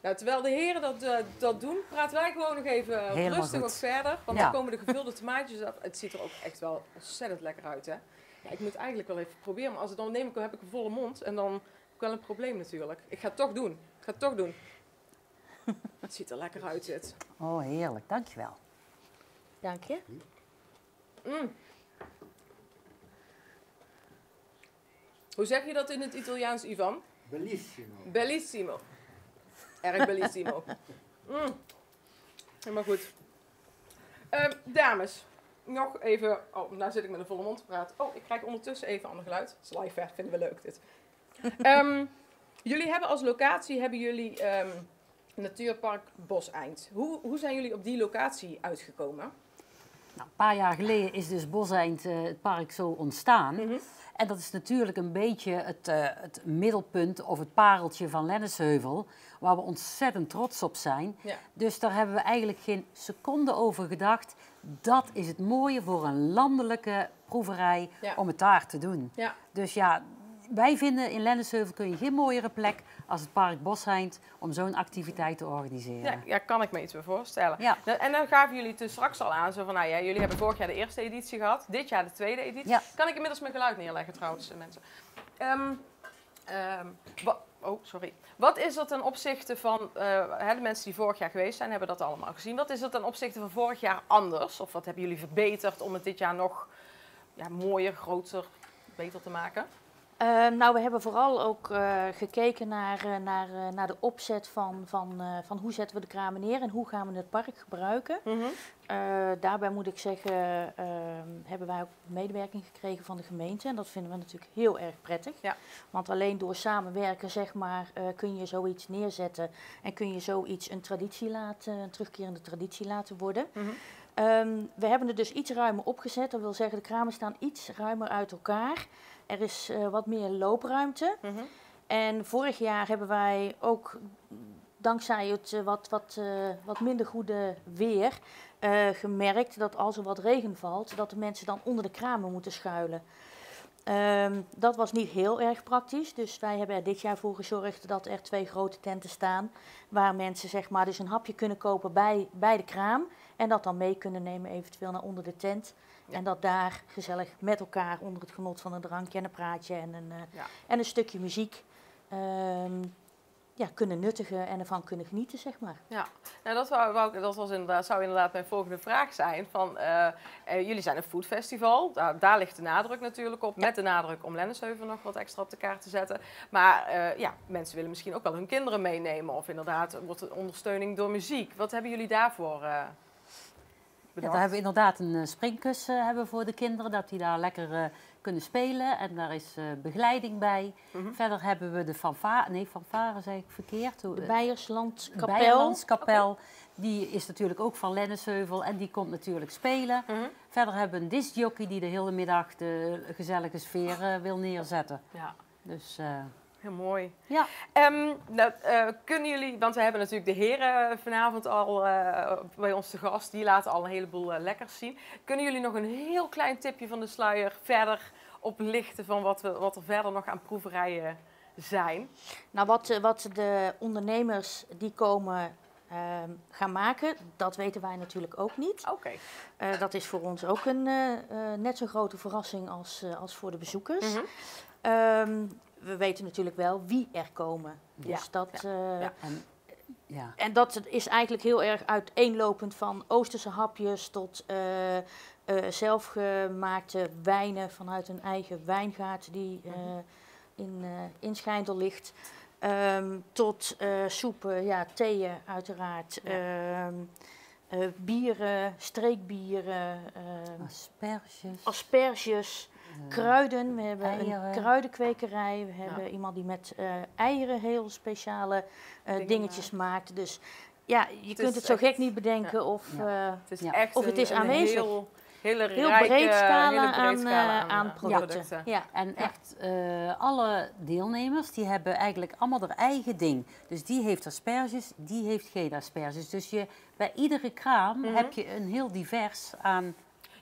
Nou, terwijl de heren dat, eh, dat doen, praten wij gewoon nog even Helemaal rustig goed. ook verder. Want Ja. dan komen de gevulde tomaatjes af. Het ziet er ook echt wel ontzettend lekker uit, hè? Ja, ik moet eigenlijk wel even proberen, maar als het dan neem ik, heb ik een volle mond en dan heb ik wel een probleem natuurlijk. Ik ga het toch doen. Ik ga het toch doen. Het ziet er lekker uit, dit. Oh, heerlijk. Dankjewel. Dank je. Mm. Hoe zeg je dat in het Italiaans, Ivan? Bellissimo. Bellissimo. Erg bellissimo. Mm. Helemaal goed. Ehm, dames, nog even... Oh, nou zit ik met een volle mond te praten. Oh, ik krijg ondertussen even ander geluid. Het is live, hè? vinden we leuk dit. Ehm, jullie hebben als locatie hebben jullie ehm, Natuurpark Boseind. Hoe, hoe zijn jullie op die locatie uitgekomen? Nou, een paar jaar geleden is dus Boseind, eh, het park, zo ontstaan. Mhm. En dat is natuurlijk een beetje het, eh, het middelpunt of het pareltje van Lennisheuvel, waar we ontzettend trots op zijn. Ja. Dus daar hebben we eigenlijk geen seconde over gedacht. Dat is het mooie voor een landelijke proeverij Ja. om het daar te doen. Ja. Dus ja, wij vinden in Lennisheuvel kun je geen mooiere plek als het Park Boseind om zo'n activiteit te organiseren. Ja, ja, kan ik me iets bij voorstellen. Ja. Nou, En dan gaven jullie toen straks al aan, zo van, nou ja, jullie hebben vorig jaar de eerste editie gehad, dit jaar de tweede editie. Ja. Kan ik inmiddels mijn geluid neerleggen trouwens, eh, mensen? Ehm, ehm, oh, sorry. Wat is er ten opzichte van, eh, de mensen die vorig jaar geweest zijn, hebben dat allemaal gezien. Wat is er ten opzichte van vorig jaar anders? Of wat hebben jullie verbeterd om het dit jaar nog ja, mooier, groter, beter te maken? Eh, nou, we hebben vooral ook eh, gekeken naar, eh, naar, eh, naar de opzet van, van, van hoe zetten we de kramen neer en hoe gaan we het park gebruiken. Eh, daarbij moet ik zeggen, eh, hebben wij ook medewerking gekregen van de gemeente. En dat vinden we natuurlijk heel erg prettig. Ja. Want alleen door samenwerken, zeg maar, kun je zoiets neerzetten. En kun je zoiets een traditie laten, een terugkerende traditie laten worden. Mhm. Ehm, we hebben het dus iets ruimer opgezet. Dat wil zeggen, de kramen staan iets ruimer uit elkaar. Er is eh, wat meer loopruimte. Mhm. En vorig jaar hebben wij ook, dankzij het eh, wat, wat, eh, wat minder goede weer, gemerkt dat als er wat regen valt, dat de mensen dan onder de kramen moeten schuilen. Ehm, dat was niet heel erg praktisch, dus wij hebben er dit jaar voor gezorgd dat er twee grote tenten staan, waar mensen zeg maar dus een hapje kunnen kopen bij, bij de kraam en dat dan mee kunnen nemen eventueel naar onder de tent. Ja. En dat daar gezellig met elkaar onder het genot van een drankje en een praatje en een, eh, Ja. en een stukje muziek ehm, ja, kunnen nuttigen en ervan kunnen genieten, zeg maar. Ja, nou, dat, wou, dat was inderdaad, zou inderdaad mijn volgende vraag zijn. Van, eh, eh, jullie zijn een foodfestival, daar, daar ligt de nadruk natuurlijk op. Met de nadruk om Lennisheuvel nog wat extra op de kaart te zetten. Maar ja, mensen willen misschien ook wel hun kinderen meenemen. Of inderdaad, wordt er ondersteuning door muziek. Wat hebben jullie daarvoor eh Ja, daar hebben we inderdaad een eh, springkussen hebben voor de kinderen, dat die daar lekker eh, kunnen spelen. En daar is eh, begeleiding bij. Mhm. Verder hebben we de fanfare, nee, fanfare zei ik verkeerd. De eh, Beierslandkapel. Beierlandskapel. Die is natuurlijk ook van Lennisheuvel en die komt natuurlijk spelen. Mhm. Verder hebben we een discjockey die de hele middag de gezellige sfeer eh, wil neerzetten. Ja, Dus eh, heel mooi. ja. Ehm, nou, eh, kunnen jullie, want we hebben natuurlijk de heren vanavond al eh, bij ons te gast, die laten al een heleboel eh, lekkers zien. Kunnen jullie nog een heel klein tipje van de sluier verder oplichten van wat, we, wat er verder nog aan proeverijen zijn? Nou, wat, wat de ondernemers die komen ehm, gaan maken, dat weten wij natuurlijk ook niet. Oké. Dat is voor ons ook een net zo grote verrassing als, als voor de bezoekers. Mhm. Ehm, we weten natuurlijk wel wie er komen. Dus Ja, dat, ja, eh, ja. En, ja. En dat is eigenlijk heel erg uiteenlopend van Oosterse hapjes tot eh, eh, zelfgemaakte wijnen vanuit een eigen wijngaard die eh, in, in Schijndel ligt. Ehm, tot soepen, ja, theeën uiteraard. Ehm, eh, bieren, streekbieren, ehm, Asperges. asperges, kruiden. We hebben eieren. een kruidenkwekerij. We hebben iemand die met eh, eieren heel speciale eh, Dingen dingetjes maakt. Dus ja, je kunt het zo echt- gek niet bedenken of... Ja. eh, Het is Ja. echt Of het een- is een aanwezig. Heel, hele heel rijke, breed scala, hele breed aan, scala eh, aan eh, producten. Ja. En echt, eh, alle deelnemers die hebben eigenlijk allemaal hun eigen ding. Dus die heeft asperges, die heeft geen asperges. Dus je, bij iedere kraam Mhm. heb je een heel divers aan...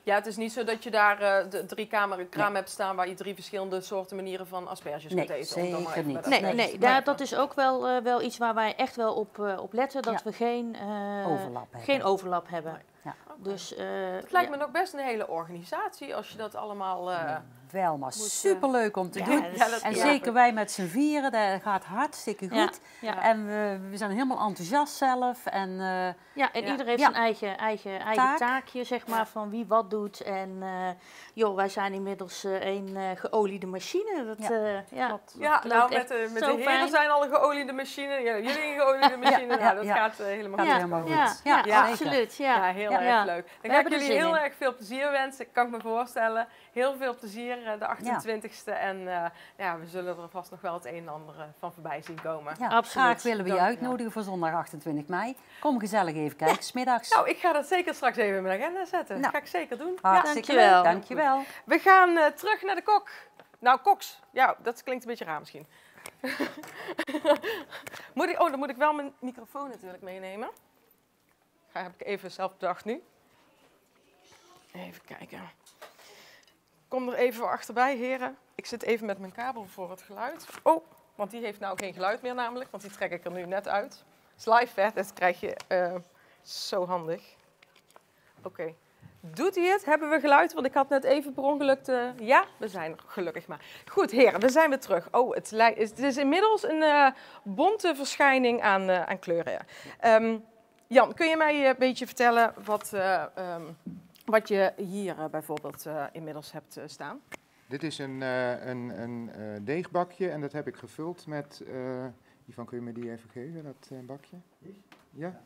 Ja, het is niet zo dat je daar eh, de drie kamer, kraam hebt staan waar je drie verschillende soorten manieren van asperges Nee, kunt eten. om dan maar zeker niet. Nee, nee, te daar, dat is ook wel, eh, wel iets waar wij echt wel op, eh, op letten. Dat Ja. we geen, eh, Overlap hebben. geen overlap hebben. Ja. Dus, eh, Het lijkt ja. me nog best een hele organisatie als je dat allemaal... Wel, maar Moet, eh, superleuk om te ja, doen. Ja, En zeker wij met z'n vieren, dat gaat hartstikke goed. ja. En we, we zijn helemaal enthousiast zelf. En eh, Ja, en Ja. ieder heeft Ja. zijn eigen, eigen, eigen Taak. taakje, zeg maar, Ja. van wie wat doet. En eh, joh, wij zijn inmiddels eh, een geoliede machine. Dat, Ja, eh, ja, klopt. Ja, dat nou, met de, met de heren fijn. zijn al een geoliede machine. Ja, jullie een geoliede machine. ja, nou, dat ja. gaat helemaal helemaal goed. Ja, Ja, ja, zeker. absoluut. Ja, Ja, heel Ja. erg leuk. Dan ga ik jullie heel erg veel plezier wensen. Kan ik me voorstellen. Heel veel plezier eh, de 28e. En eh, ja, we zullen er vast nog wel het een en ander eh, van voorbij zien komen. ja, Absoluut. graag willen we je uitnodigen voor zondag 28 mei. Kom gezellig even kijken, smiddags. Nou, ik ga dat zeker straks even in mijn agenda zetten. Nou. dat ga ik zeker doen. Hartstikke Dankjewel. leuk, dankjewel. We gaan eh, terug naar de kok. Nou, koks. Ja, dat klinkt een beetje raar misschien. moet ik, oh, dan moet ik wel mijn microfoon natuurlijk meenemen. Ga heb ik even zelf bedacht nu. Even kijken. Kom er even achterbij, heren. Ik zit even met mijn kabel voor het geluid. Oh, want die heeft nou geen geluid meer namelijk, want die trek ik er nu net uit. Is live, hè? Dat krijg je eh, zo handig. Oké. Doet hij het? Hebben we geluid? Want ik had net even per ongeluk de... Ja, we zijn er gelukkig maar. Goed, heren, we zijn weer terug. Oh, het, is- het is inmiddels een eh, bonte verschijning aan, eh, aan kleuren. Ehm, Jan, kun je mij een beetje vertellen wat, eh, ehm, wat je hier eh, bijvoorbeeld eh, inmiddels hebt eh, staan? Dit is een, eh, een, een eh, deegbakje en dat heb ik gevuld met... eh Ivan, kun je me die even geven, dat eh, bakje? Ja.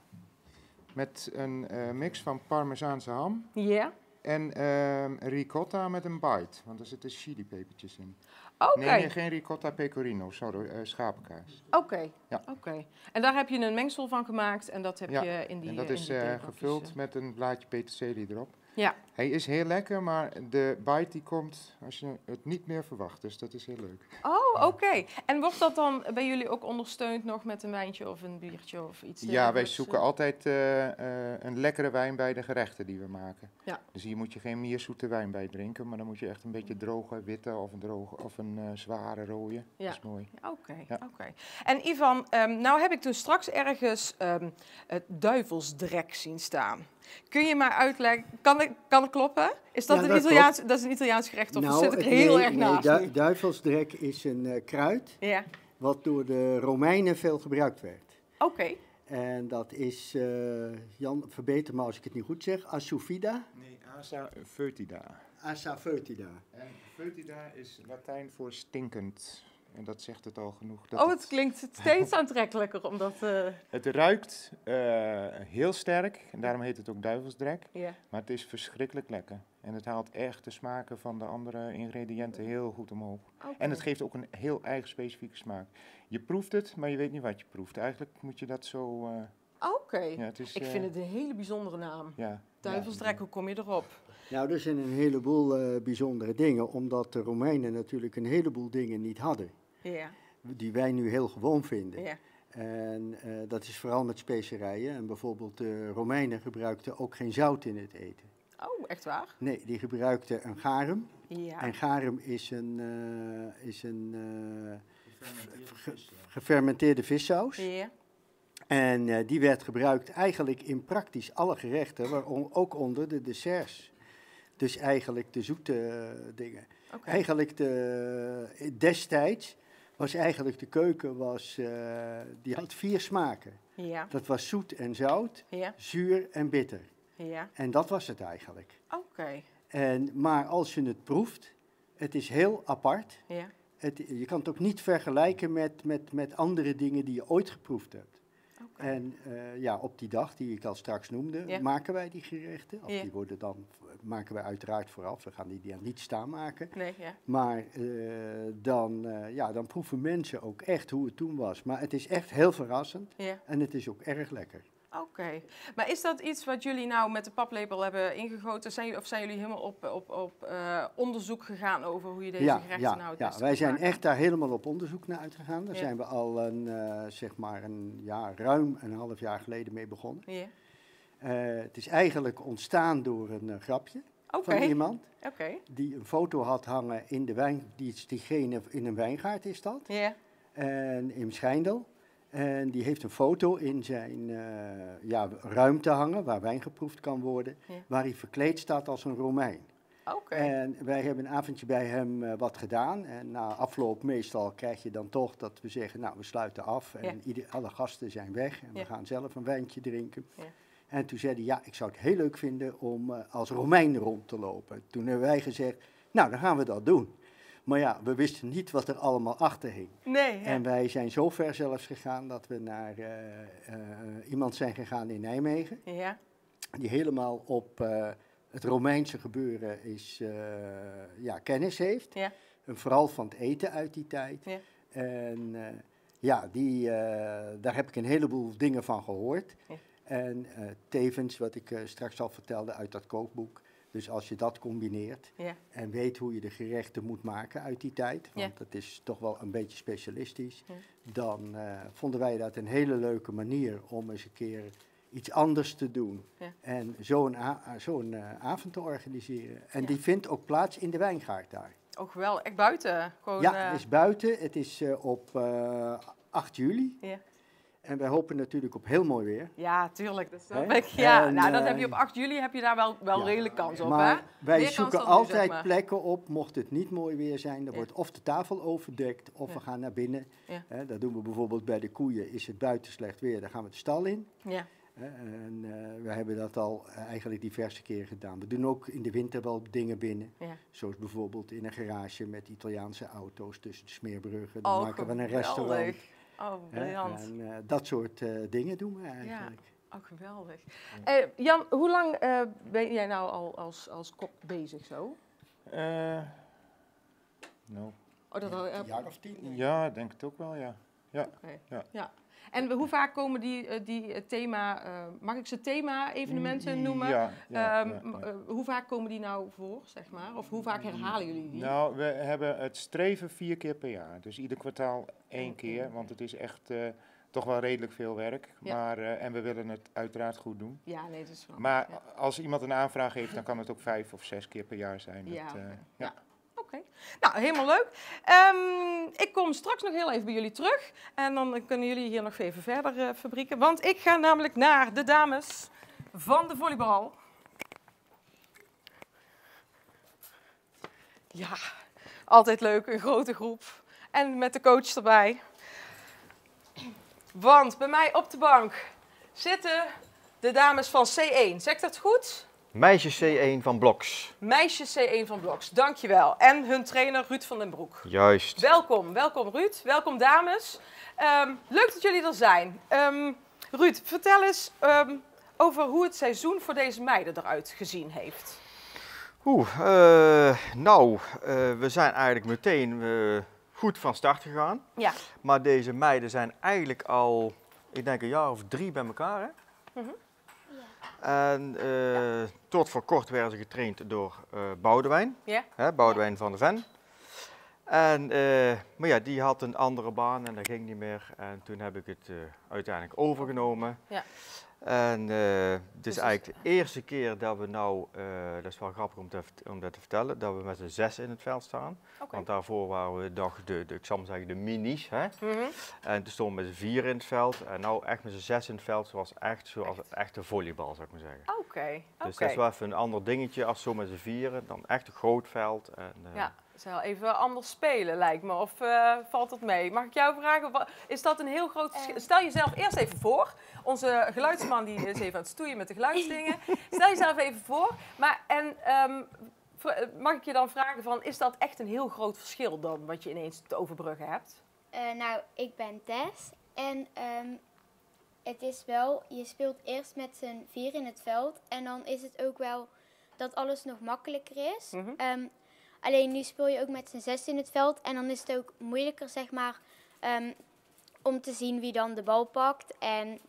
Met een eh, mix van parmezaanse ham Ja. en ehm, ricotta met een bite. Want er zitten chilipepertjes in. Oké, Nee, nee, geen ricotta pecorino, sorry, eh, schapenkaas. oké. Ja. oké. En daar heb je een mengsel van gemaakt en dat heb Ja, je in die en dat in is eh, gevuld met een blaadje peterselie erop. Ja. Hij is heel lekker, maar de bite die komt als je het niet meer verwacht. Dus dat is heel leuk. Oh, oké. En wordt dat dan bij jullie ook ondersteund nog met een wijntje of een biertje of iets Ja, wij zoeken altijd eh, eh, een lekkere wijn bij de gerechten die we maken. Ja. Dus hier moet je geen mierzoete wijn bij drinken, maar dan moet je echt een beetje droge witte of een, droge, of een eh, zware rode. Ja. Dat is mooi. Oké, Ja. oké. En Ivan, ehm, nou heb ik toen straks ergens ehm, het duivelsdrek zien staan. Kun je mij uitleggen, kan het, kan het kloppen? Is dat, Ja, een dat Italiaans, dat is een Italiaans gerecht of zit ik heel nee, erg nee, naast du- nu? duivelsdrek is een eh, kruid Ja, wat door de Romeinen veel gebruikt werd. oké. En dat is, eh, Jan, verbeter me als ik het niet goed zeg, asufida, Nee, Asa foetida. asafoetida. En foetida is Latijn voor stinkend. En dat zegt het al genoeg. Dat Oh, het, het klinkt steeds aantrekkelijker omdat... eh, het ruikt eh, heel sterk, en daarom heet het ook duivelsdrek. ja. Maar het is verschrikkelijk lekker. En het haalt echt de smaken van de andere ingrediënten heel goed omhoog. oké. En het geeft ook een heel eigen specifieke smaak. Je proeft het, maar je weet niet wat je proeft. Eigenlijk moet je dat zo... eh, Oké. ja, het is, Ik vind het een hele bijzondere naam. Ja, Duivelsdrek, hoe kom je erop? Nou, er zijn een heleboel eh, bijzondere dingen, omdat de Romeinen natuurlijk een heleboel dingen niet hadden, Ja, die wij nu heel gewoon vinden. ja. En eh, dat is vooral met specerijen. En bijvoorbeeld de Romeinen gebruikten ook geen zout in het eten. Oh, echt waar? Nee, die gebruikten een garum. Ja. En garum is een, eh, is een eh, ge- gefermenteerde vissaus. Ja. En eh, die werd gebruikt eigenlijk in praktisch alle gerechten, waarom ook onder de desserts. Dus eigenlijk de zoete eh, dingen. Oké. Eigenlijk de, destijds was eigenlijk de keuken, was, eh, die had vier smaken. Ja, Dat was zoet en zout, ja, zuur en bitter. ja. En dat was het eigenlijk. Oké. En, maar als je het proeft, het is heel apart. Ja. Het, je kan het ook niet vergelijken met, met, met andere dingen die je ooit geproefd hebt. En eh, ja, op die dag die ik al straks noemde, Ja. maken wij die gerechten. Of Ja. die worden dan, maken wij uiteraard vooraf. We gaan die dan niet staan maken. Nee, ja. Maar eh, dan, eh, ja, dan proeven mensen ook echt hoe het toen was. Maar het is echt heel verrassend en het is ook erg lekker. Oké. Maar is dat iets wat jullie nou met de paplepel hebben ingegoten? Zijn, of zijn jullie helemaal op, op, op eh, onderzoek gegaan over hoe je deze ja, gerechten ja, nou ja, wij zijn echt daar helemaal op onderzoek naar uitgegaan. Daar Ja. zijn we al een, eh, zeg maar een, ja, ruim een half jaar geleden mee begonnen. Ja. Eh, het is eigenlijk ontstaan door een grapje van iemand die een foto had hangen in de wijn, die, diegene in een wijngaard is dat, Ja. en in Schijndel. En die heeft een foto in zijn eh, ja, ruimte hangen, waar wijn geproefd kan worden, Ja. waar hij verkleed staat als een Romein. Oké. En wij hebben een avondje bij hem eh, wat gedaan. En na afloop meestal krijg je dan toch dat we zeggen, nou we sluiten af. En Ja. ieder, alle gasten zijn weg en Ja. we gaan zelf een wijntje drinken. Ja. En toen zei hij, ja ik zou het heel leuk vinden om eh, als Romein rond te lopen. Toen hebben wij gezegd, nou dan gaan we dat doen. Maar ja, we wisten niet wat er allemaal achter hing. Nee. En wij zijn zo ver zelfs gegaan dat we naar eh, eh, iemand zijn gegaan in Nijmegen ja. die helemaal op eh, het Romeinse gebeuren is, ja, kennis heeft. Ja. En vooral van het eten uit die tijd. Ja. En ja, die, daar heb ik een heleboel dingen van gehoord. Ja. En tevens, wat ik straks al vertelde uit dat kookboek, Dus als je dat combineert Ja. en weet hoe je de gerechten moet maken uit die tijd, Ja. want dat is toch wel een beetje specialistisch, Ja. dan eh, vonden wij dat een hele leuke manier om eens een keer iets anders te doen. En zo'n a- zo'n eh, avond te organiseren. En die vindt ook plaats in de wijngaard daar. Ook wel, echt buiten. Gewoon, ja, eh, het is buiten. Het is op eh 8 juli. En wij hopen natuurlijk op heel mooi weer. Ja, tuurlijk. Dat snap ik. Ja, En, nou, dat eh, heb je op 8 juli heb je daar wel, wel Ja. redelijk kans op. maar hè? wij zoeken dan nu, zeg altijd maar. plekken op, mocht het niet mooi weer zijn. Dan Ja. wordt of de tafel overdekt of Ja. we gaan naar binnen. Hè, dat doen we bijvoorbeeld bij de koeien. Is het buiten slecht weer, dan gaan we de stal in. Ja. En eh, we hebben dat al eh, eigenlijk diverse keren gedaan. We doen ook in de winter wel dingen binnen. Ja. Zoals bijvoorbeeld in een garage met Italiaanse auto's tussen de smeerbruggen. Dan Oh, maken we een restaurant. Oh, briljant. En eh, dat soort eh, dingen doen we eigenlijk. Oh, geweldig. Eh, Jan, hoe lang eh, ben jij nou al als, als kok bezig zo? Eh, nou, Oh, dat al, Een jaar of tien. denk ik. ja, ik denk het ook wel, ja. Ja. ja. En hoe vaak komen die, eh, die eh, thema, eh, mag ik ze thema-evenementen noemen? Ja, ja, Ehm, ja, eh, hoe vaak komen die nou voor, zeg maar? Of hoe vaak herhalen jullie die? Nou, we hebben het streven vier keer per jaar. Dus ieder kwartaal één keer. Want het is echt toch wel redelijk veel werk. Ja. Maar, en we willen het uiteraard goed doen. Ja, nee, dat is wel. Maar ja. als iemand een aanvraag heeft, dan kan het ook vijf of zes keer per jaar zijn. Ja, Dat, oké. ja. Oké. Nou, helemaal leuk. Ehm, ik kom straks nog heel even bij jullie terug. En dan kunnen jullie hier nog even verder eh, fabrieken. Want ik ga namelijk naar de dames van de volleybal. Ja, altijd leuk. Een grote groep. En met de coach erbij. Want bij mij op de bank zitten de dames van C1. Zeg dat goed? Meisje C1 van Bloks. Meisje C1 van Bloks, dankjewel. En hun trainer Ruud van den Broek. Juist. Welkom, welkom Ruud, welkom dames. Ehm, leuk dat jullie er zijn. Ehm, Ruud, vertel eens ehm, over hoe het seizoen voor deze meiden eruit gezien heeft. Oeh, eh, nou, eh, we zijn eigenlijk meteen eh, goed van start gegaan. Ja. Maar deze meiden zijn eigenlijk al, ik denk een jaar of drie bij elkaar. Hè? Mhm. En eh, tot voor kort werden ze getraind door eh Boudewijn, Ja. hè, Boudewijn van de Ven. En, eh, maar ja, die had een andere baan en dat ging niet meer. En toen heb ik het eh, uiteindelijk overgenomen. Ja. En eh het Dus is eigenlijk de eerste keer dat we nou, dat is wel grappig om, te, om dat te vertellen, dat we met z'n zes in het veld staan. Want daarvoor waren we nog de, de, ik zal maar zeggen, de minis. Hè? Mhm. En toen stonden we met z'n vier in het veld. En nou echt met z'n zes in het veld, zoals echt zoals het echte volleybal, zou ik maar zeggen. Oké, Dus oké. dat is wel even een ander dingetje als zo met z'n vieren. Dan echt een groot veld. En, Ja, wel even anders spelen lijkt me. Of eh, valt het mee? Mag ik jou vragen, is dat een heel groot verschil? Stel jezelf eerst even voor. Onze geluidsman die is even aan het stoeien met de geluidsdingen. Stel jezelf even voor. Maar, en ehm, eh, mag ik je dan vragen van, is dat echt een heel groot verschil dan wat je ineens te overbruggen hebt? Eh, nou, ik ben Tess. En ehm, het is wel, je speelt eerst met z'n vier in het veld. En dan is het ook wel dat alles nog makkelijker is. Mhm. Ehm, alleen nu speel je ook met z'n zes in het veld. En dan is het ook moeilijker, zeg maar, ehm, om te zien wie dan de bal pakt. En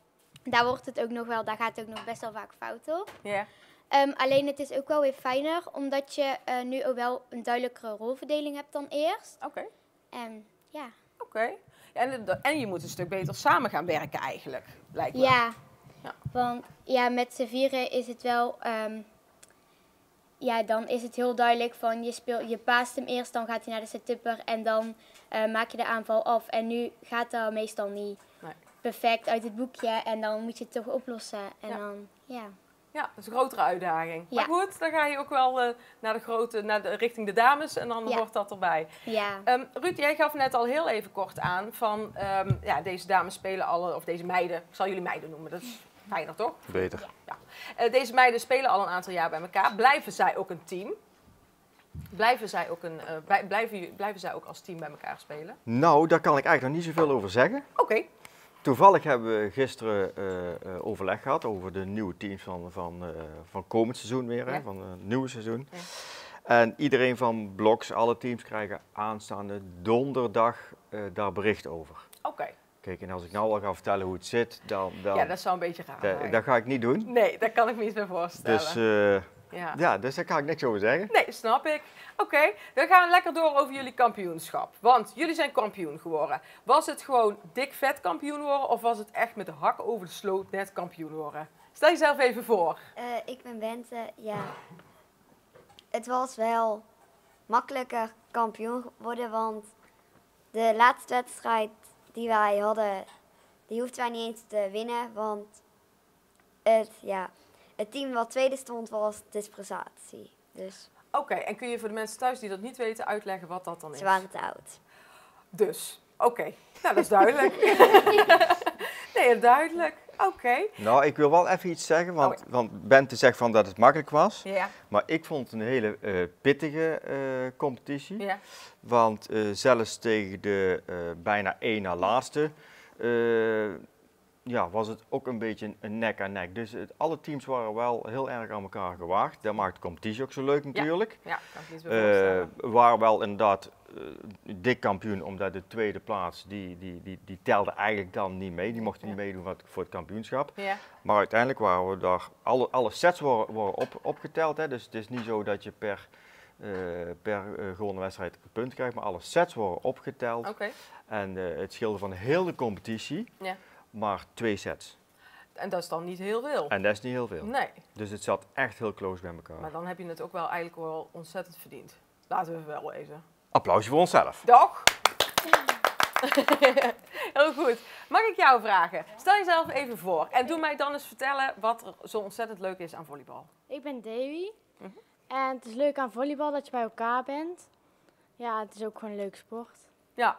daar wordt het ook nog wel, daar gaat het ook nog best wel vaak fout op. Ja. Ehm, alleen het is ook wel weer fijner, omdat je eh, nu ook wel een duidelijkere rolverdeling hebt dan eerst. Oké. En ja. Oké. Ja, en, de- en je moet een stuk beter samen gaan werken eigenlijk, lijkt me. Ja. Ja. Want ja, met z'n vieren is het wel. ehm, ja, dan is het heel duidelijk van je, speel, je paast hem eerst, dan gaat hij naar de setupper en dan eh, maak je de aanval af. En nu gaat dat meestal niet Nee. perfect uit het boekje en dan moet je het toch oplossen. En Ja. dan, ja. Ja, dat is een grotere uitdaging. Ja. Maar goed, dan ga je ook wel eh, naar de grote, naar de, richting de dames en dan Ja. wordt dat erbij. Ja. Ehm, Ruud, jij gaf net al heel even kort aan van ehm, ja, deze dames spelen alle, of deze meiden, ik zal jullie meiden noemen, dat is fijner toch? Beter. Eh, deze meiden spelen al een aantal jaar bij elkaar. Blijven zij ook een team? Blijven zij ook, een, eh, blij- blijven, blijven zij ook als team bij elkaar spelen? Nou, daar kan ik eigenlijk nog niet zoveel over zeggen. Oké. Toevallig hebben we gisteren eh, eh, overleg gehad over de nieuwe teams van, van, eh, van komend seizoen weer, hè, van het nieuwe seizoen. Ja. En iedereen van Bloks, alle teams krijgen aanstaande donderdag daar bericht over. Oké. Kijk, en als ik nou al ga vertellen hoe het zit, dan, dan Ja, dat zou een beetje zijn. dat ga ik niet doen. Nee, daar kan ik me iets bij voorstellen. Dus Ja. Ja, dus daar kan ik niks over zeggen. Nee, snap ik. Oké, dan gaan we lekker door over jullie kampioenschap. Want jullie zijn kampioen geworden. Was het gewoon dik vet kampioen worden of was het echt met de hak over de sloot net kampioen worden? Stel jezelf even voor. Eh, ik ben Bente. Ja, het was wel makkelijker kampioen worden, want de laatste wedstrijd die wij hadden, die hoefden wij niet eens te winnen, want het, ja, het team wat tweede stond was dispensatie. Dus Oké, en kun je voor de mensen thuis die dat niet weten uitleggen wat dat dan is? ze waren te oud. Dus, oké. Nou, dat is duidelijk. nee, duidelijk. Oké. Nou, ik wil wel even iets zeggen, want, want Bente zegt van dat het makkelijk was. Ja. Maar ik vond het een hele eh, pittige eh, competitie. Ja. Want eh, zelfs tegen de eh, bijna één na laatste eh, ja, was het ook een beetje een nek aan nek. Dus het, alle teams waren wel heel erg aan elkaar gewaagd. Dat maakt de competitie ook zo leuk natuurlijk. Ja, kan ik voorstellen. Eh, we waren wel inderdaad eh, dik kampioen, omdat de tweede plaats, die, die, die, die telde eigenlijk dan niet mee. Die mochten niet meedoen wat- voor het kampioenschap. Ja. Maar uiteindelijk waren we daar, alle, alle sets worden, worden op, opgeteld. Hè. Dus het is niet zo dat je per, eh, per eh, gewonnen wedstrijd een punt krijgt, maar alle sets worden opgeteld. En het scheelde van heel de competitie, Ja. Maar twee sets. En dat is dan niet heel veel. En dat is niet heel veel. Nee. Dus het zat echt heel close bij elkaar. Maar dan heb je het ook wel eigenlijk wel ontzettend verdiend. Laten we wel wezen. Applausje voor onszelf. Toch? Heel goed. Mag ik jou vragen? Stel jezelf even voor en doe mij dan eens vertellen wat er zo ontzettend leuk is aan volleybal. Ik ben Davy. Mhm. En het is leuk aan volleybal dat je bij elkaar bent. Ja, het is ook gewoon een leuke sport. Ja.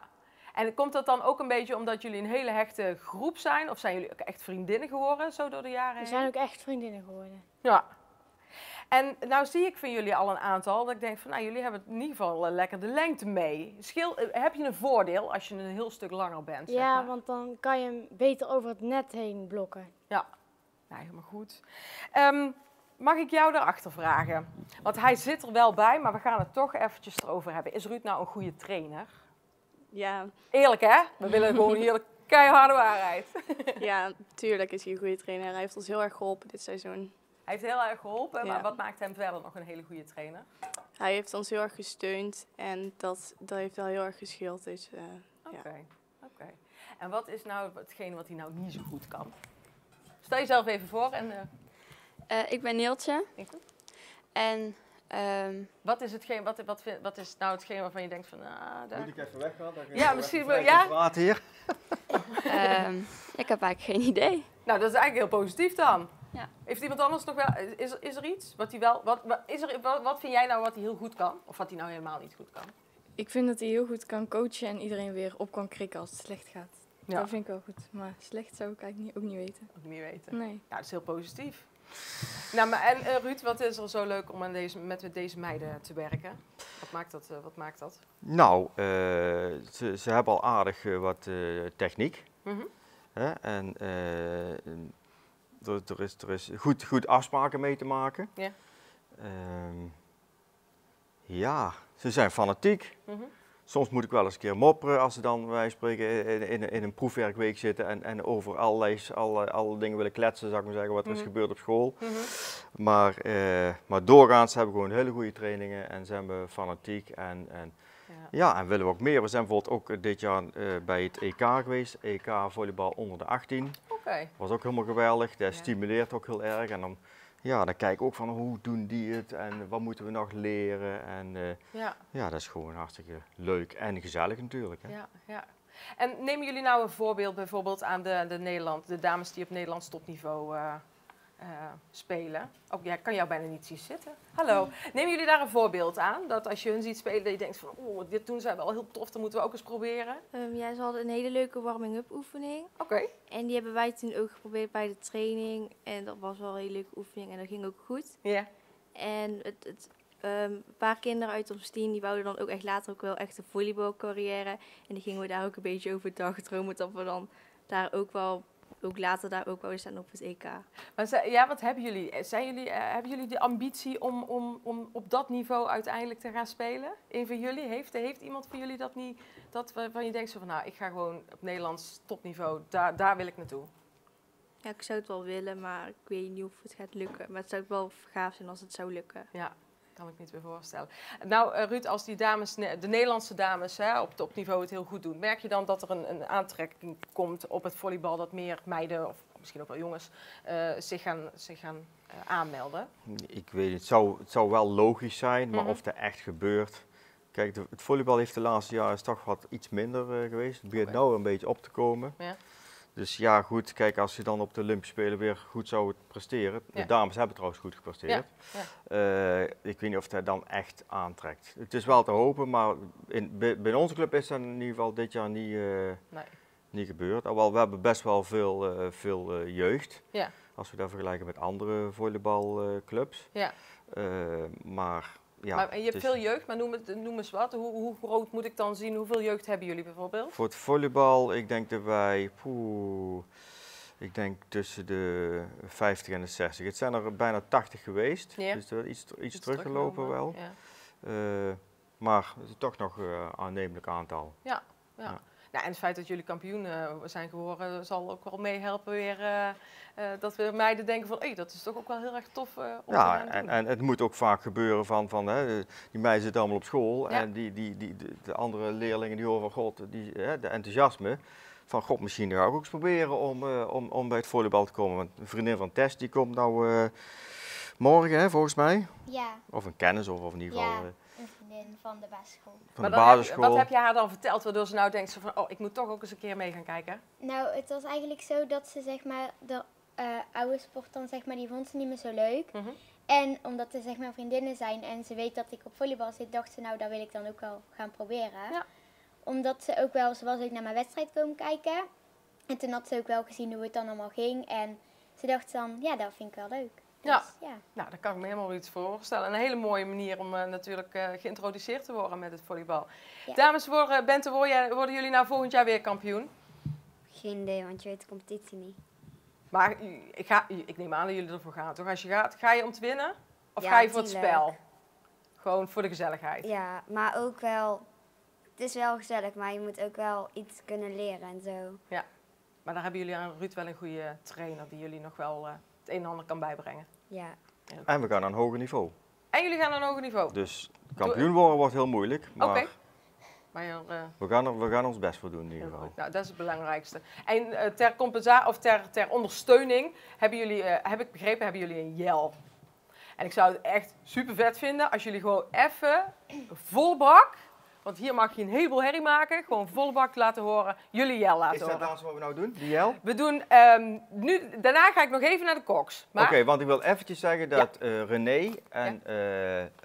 En komt dat dan ook een beetje omdat jullie een hele hechte groep zijn? Of zijn jullie ook echt vriendinnen geworden zo door de jaren We heen? zijn ook echt vriendinnen geworden. Ja. En nou zie ik van jullie al een aantal dat ik denk van nou jullie hebben in ieder geval eh, lekker de lengte mee. Schil, eh, heb je een voordeel als je een heel stuk langer bent? zeg Ja, maar? want dan kan je hem beter over het net heen blokken. Ja, nou, helemaal goed. Ehm, mag ik jou daarachter vragen? Want hij zit er wel bij, maar we gaan het toch eventjes erover hebben. Is Ruud nou een goede trainer? Ja. Eerlijk hè? We willen gewoon hier keiharde waarheid. ja, tuurlijk is hij een goede trainer. Hij heeft ons heel erg geholpen dit seizoen. Hij heeft heel erg geholpen, maar Ja. wat maakt hem verder nog een hele goede trainer? Hij heeft ons heel erg gesteund en dat, dat heeft wel heel erg gescheeld. Dus, eh, Oké, ja. oké. En wat is nou hetgene wat hij nou niet zo goed kan? Stel jezelf even voor en... eh, Eh, ik ben Neeltje. En ehm, wat, is hetgeen, wat, wat, vind- wat is nou hetgeen waarvan je denkt van... Ah, daar... Moet ik even weggaan? Dan Ja, misschien wel. Ja? Praten hier. ehm, ik heb eigenlijk geen idee. Nou, dat is eigenlijk heel positief dan. Ja. Heeft iemand anders nog wel... Is, er- is er iets wat hij wel... Wat, wat, is er, wat, wat vind jij nou wat hij heel goed kan? Of wat hij nou helemaal niet goed kan? Ik vind dat hij heel goed kan coachen en iedereen weer op kan krikken als het slecht gaat. Ja. Dat vind ik wel goed. Maar slecht zou ik eigenlijk niet, ook niet weten. Ook niet weten. Nee. Ja, dat is heel positief. Nou, maar en eh, Ruud, wat is er zo leuk om aan deze, met deze meiden te werken? Wat maakt dat? eh, wat maakt dat? Nou, eh, ze, ze hebben al aardig wat techniek. Mhm. Hè? En eh, er, er is, er is goed, goed afspraken mee te maken. Ja. Ehm, ja, ze zijn fanatiek. Mhm. Soms moet ik wel eens een keer mopperen als ze dan, wij spreken, in, in, in een proefwerkweek zitten en, en over allerlei, alle, alle dingen willen kletsen, zou ik maar zeggen, wat er is Mhm. gebeurd op school. Mhm. Maar, eh, maar doorgaans hebben we gewoon hele goede trainingen en zijn we fanatiek. En, en, ja. en willen we ook meer. We zijn bijvoorbeeld ook eh, dit jaar eh, bij het EK geweest, EK volleybal onder de 18. Oké. was ook helemaal geweldig, dat stimuleert ook heel erg. En dan, ja, dan kijk ik ook van hoe doen die het en wat moeten we nog leren. En eh, Ja. ja, dat is gewoon hartstikke leuk en gezellig natuurlijk. Hè. Ja, ja. En nemen jullie nou een voorbeeld bijvoorbeeld aan de, de, Nederland, de dames die op Nederlands topniveau eh, eh, spelen? Ook ja, ik kan jou bijna niet zien zitten. Hallo. Nemen jullie daar een voorbeeld aan? Dat als je hun ziet spelen, dat je denkt van, oh, dit doen zij wel heel tof, dat moeten we ook eens proberen. Ehm, ja, ze hadden een hele leuke warming-up oefening. Oké. En die hebben wij toen ook geprobeerd bij de training. En dat was wel een hele leuke oefening en dat ging ook goed. Ja. En het, het, ehm, een paar kinderen uit ons team die wouden dan ook echt later ook wel echt een volleybalcarrière. En die gingen we daar ook een beetje over dagdromen dat we dan daar ook wel, ook later daar ook wouden staan op het EK. Maar ja, wat hebben jullie? Zijn jullie eh, hebben jullie de ambitie om, om, om op dat niveau uiteindelijk te gaan spelen? Een van jullie? Heeft, heeft iemand van jullie dat niet? Dat waarvan je denkt zo van, nou, ik ga gewoon op Nederlands topniveau, daar, daar wil ik naartoe. Ja, ik zou het wel willen, maar ik weet niet of het gaat lukken. Maar het zou wel gaaf zijn als het zou lukken. Ja, kan ik me niet meer voorstellen. Nou, eh, Ruud, als die dames, de Nederlandse dames hè, op topniveau het heel goed doen, merk je dan dat er een, een aantrekking komt op het volleybal dat meer meiden, of misschien ook wel jongens, eh, zich gaan, zich gaan eh, aanmelden? Ik weet het, zou, het zou wel logisch zijn, maar Mhm. of dat echt gebeurt. Kijk, de- het volleybal heeft de laatste jaren toch wat iets minder geweest. Het begint nou een beetje op te komen. Ja. Dus ja, goed, kijk, als je dan op de Olympische Spelen weer goed zou presteren. De Ja. dames hebben trouwens goed gepresteerd. Ja, Eh, ik weet niet of dat dan echt aantrekt. Het is wel te hopen, maar in, bij, bij onze club is dat in ieder geval dit jaar niet, eh, Nee. niet gebeurd. Alhoewel, we hebben best wel veel, eh, veel jeugd. Ja. Als we dat vergelijken met andere volleybalclubs. Ja. Maar ja, maar, en je hebt is- veel jeugd, maar noem, het, noem eens wat. Hoe, hoe groot moet ik dan zien? Hoeveel jeugd hebben jullie bijvoorbeeld? Voor het volleybal, ik denk dat wij, poeh, ik denk tussen de 50 en de 60. Het zijn er bijna 80 geweest, Ja. dus er iets, iets, Iets teruggelopen wel. Ja. Eh, maar het is toch nog een aannemelijk aantal. Ja, ja. Nou, en het feit dat jullie kampioen eh, zijn geworden, zal ook wel meehelpen weer eh, eh, dat we meiden denken van, hé, dat is toch ook wel heel erg tof eh, om te Ja, gaan en, en het moet ook vaak gebeuren van, van hè, die meiden zitten allemaal op school Ja. en die, die, die, de, de andere leerlingen die horen van god, die, hè, de enthousiasme van god, misschien ga ik ook eens proberen om, eh, om, om bij het volleybal te komen. Want een vriendin van Tess die komt nou eh, morgen hè, volgens mij. Ja. Of een kennis of, of in ieder geval Ja, een vriendin van de basisschool. van de basisschool. wat heb je haar dan verteld waardoor ze nou denkt zo van, oh, ik moet toch ook eens een keer mee gaan kijken? Nou, het was eigenlijk zo dat ze zeg maar de eh, oude sport dan zeg maar, die vond ze niet meer zo leuk. Mhm. En omdat ze zeg maar vriendinnen zijn en ze weet dat ik op volleybal zit, dacht ze nou, dat wil ik dan ook wel gaan proberen. Ja. Omdat ze ook wel, ze was ook naar mijn wedstrijd komen kijken. En toen had ze ook wel gezien hoe het dan allemaal ging. En ze dacht dan, ja, dat vind ik wel leuk. Ja. Dus, ja. Nou, daar kan ik me helemaal iets voor voorstellen. Een hele mooie manier om eh, natuurlijk eh, geïntroduceerd te worden met het volleybal. Ja. Dames, worden, Bente, worden, jullie nou volgend jaar weer kampioen? Geen idee, want je weet de competitie niet. Maar ik, ga, ik neem aan dat jullie ervoor gaan, toch? Als je gaat, ga je om te winnen? Of Ja, ga je voor het spel? Gewoon voor de gezelligheid? Ja, maar ook wel... Het is wel gezellig, maar je moet ook wel iets kunnen leren en zo. Ja. Maar daar hebben jullie aan Ruud wel een goede trainer die jullie nog wel eh, het een en ander kan bijbrengen. Ja. En we gaan naar een hoger niveau. En jullie gaan naar een hoger niveau? Dus kampioen worden wordt heel moeilijk, maar Oké. Maar eh, we, gaan er, we gaan ons best voor doen in ieder geval. Nou, dat is het belangrijkste. En eh, ter compensatie of ter, ter ondersteuning hebben jullie, eh, heb ik begrepen, hebben jullie een jel. En ik zou het echt super vet vinden als jullie gewoon even vol bak, want hier mag je een heleboel herrie maken, gewoon vol bak laten horen, jullie jel laten Is dat horen. alles wat we nou doen, die jel? We doen, ehm, nu, daarna ga ik nog even naar de koks. Maar, Oké, want ik wil eventjes zeggen dat eh, René en eh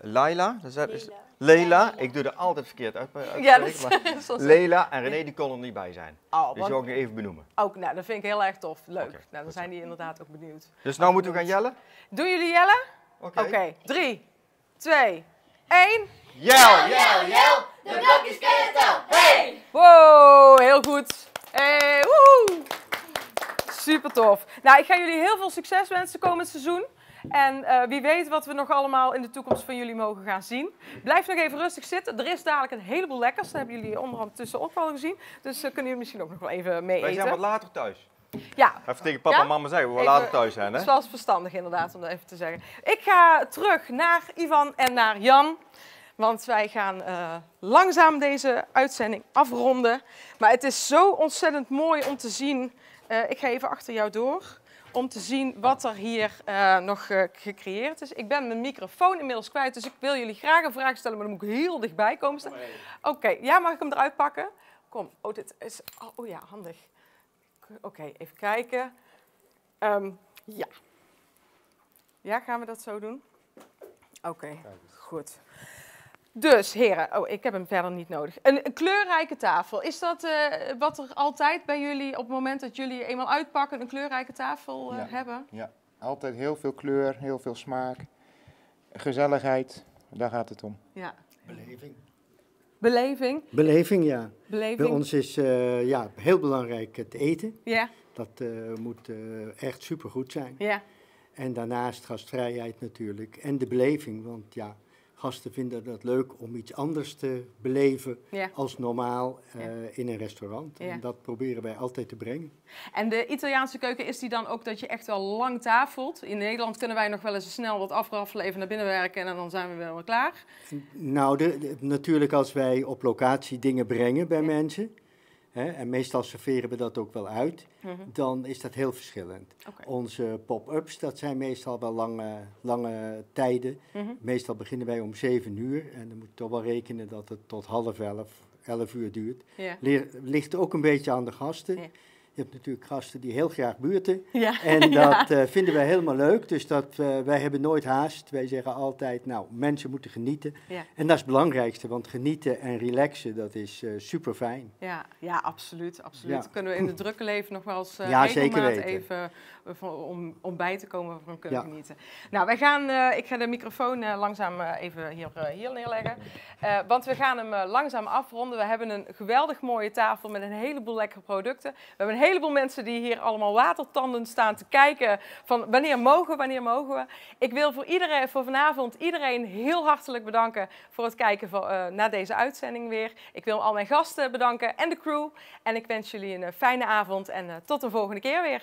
Laila, dat is, dat is Leila, ik doe er altijd verkeerd uit. uit Ja, dat is Leila en René die konden er niet bij zijn. Oh, dus die wil ik nog even benoemen. Ook, nou, dat vind ik heel erg tof. Leuk. nou, dan zijn die inderdaad ook benieuwd. Dus nou moeten we gaan jellen? Doen jullie jellen? Oké. Drie, twee, één. Jel, jel, jel. De blokjes skeleton. Hey! Wow, heel goed. Hey, woehoe. Super tof. Nou, ik ga jullie heel veel succes wensen komend seizoen. En eh, wie weet wat we nog allemaal in de toekomst van jullie mogen gaan zien. Blijf nog even rustig zitten. Er is dadelijk een heleboel lekkers. Dat hebben jullie ondertussen ook al gezien. Dus eh, kunnen jullie misschien ook nog wel even mee Wij eten. zijn wat later thuis. Ja. Even tegen papa Ja? en mama zeggen, we Even- later thuis zijn hè? Het is wel eens verstandig inderdaad om dat even te zeggen. Ik ga terug naar Ivan en naar Jan. Want wij gaan eh, langzaam deze uitzending afronden. Maar het is zo ontzettend mooi om te zien. eh, ik ga even achter jou door. Om te zien wat er hier eh, nog gecreëerd is. Ik ben mijn microfoon inmiddels kwijt. Dus ik wil jullie graag een vraag stellen. Maar dan moet ik heel dichtbij komen staan. Oké, ja, mag ik hem eruit pakken? Kom. Oh, dit is. Oh, oh ja, handig. Oké, even kijken. Ehm, ja. Ja, gaan we dat zo doen? Oké, goed. Dus, heren, oh, ik heb hem verder niet nodig. Een, een kleurrijke tafel. Is dat eh, wat er altijd bij jullie, op het moment dat jullie eenmaal uitpakken, een kleurrijke tafel eh, Ja. hebben? Ja, altijd heel veel kleur, heel veel smaak, gezelligheid, daar gaat het om. Ja. Beleving. Beleving? Beleving, ja. Beleving. Bij ons is eh, ja, heel belangrijk het eten. Ja. Dat eh, moet eh, echt supergoed zijn. Ja. En daarnaast gastvrijheid natuurlijk. En de beleving, want ja, gasten vinden dat leuk om iets anders te beleven Ja. als normaal eh, in een restaurant. Ja. En dat proberen wij altijd te brengen. En de Italiaanse keuken is die dan ook dat je echt wel lang tafelt? In Nederland kunnen wij nog wel eens snel wat afraffelen, even naar binnen werken en dan zijn we wel klaar. Nou, de, de- natuurlijk als wij op locatie dingen brengen bij mensen, hè, en meestal serveren we dat ook wel uit, Mhm. dan is dat heel verschillend. Onze pop-ups, dat zijn meestal wel lange, lange tijden. Mhm. Meestal beginnen wij om 7 uur en dan moet je toch wel rekenen dat het tot half elf, 11 uur duurt. Ja. Ligt ook een beetje aan de gasten. Je hebt natuurlijk gasten die heel graag buurten. Ja. En dat Ja. eh, vinden wij helemaal leuk. Dus dat, eh, wij hebben nooit haast. Wij zeggen altijd, nou, mensen moeten genieten. Ja. En dat is het belangrijkste, want genieten en relaxen, dat is eh super fijn. Ja, ja absoluut. absoluut. Kunnen we in het drukke leven nog wel eens Ja, zeker weten. even om, om bij te komen van kunnen genieten. Nou, wij gaan, ik ga de microfoon langzaam even hier, hier neerleggen. Want we gaan hem langzaam afronden. We hebben een geweldig mooie tafel met een heleboel lekkere producten. We hebben een heleboel mensen die hier allemaal watertanden staan te kijken van wanneer mogen we, wanneer mogen we. Ik wil voor, iedereen, voor vanavond iedereen heel hartelijk bedanken voor het kijken van, eh, naar deze uitzending weer. Ik wil al mijn gasten bedanken en de crew. En ik wens jullie een eh, fijne avond en eh, tot een volgende keer weer.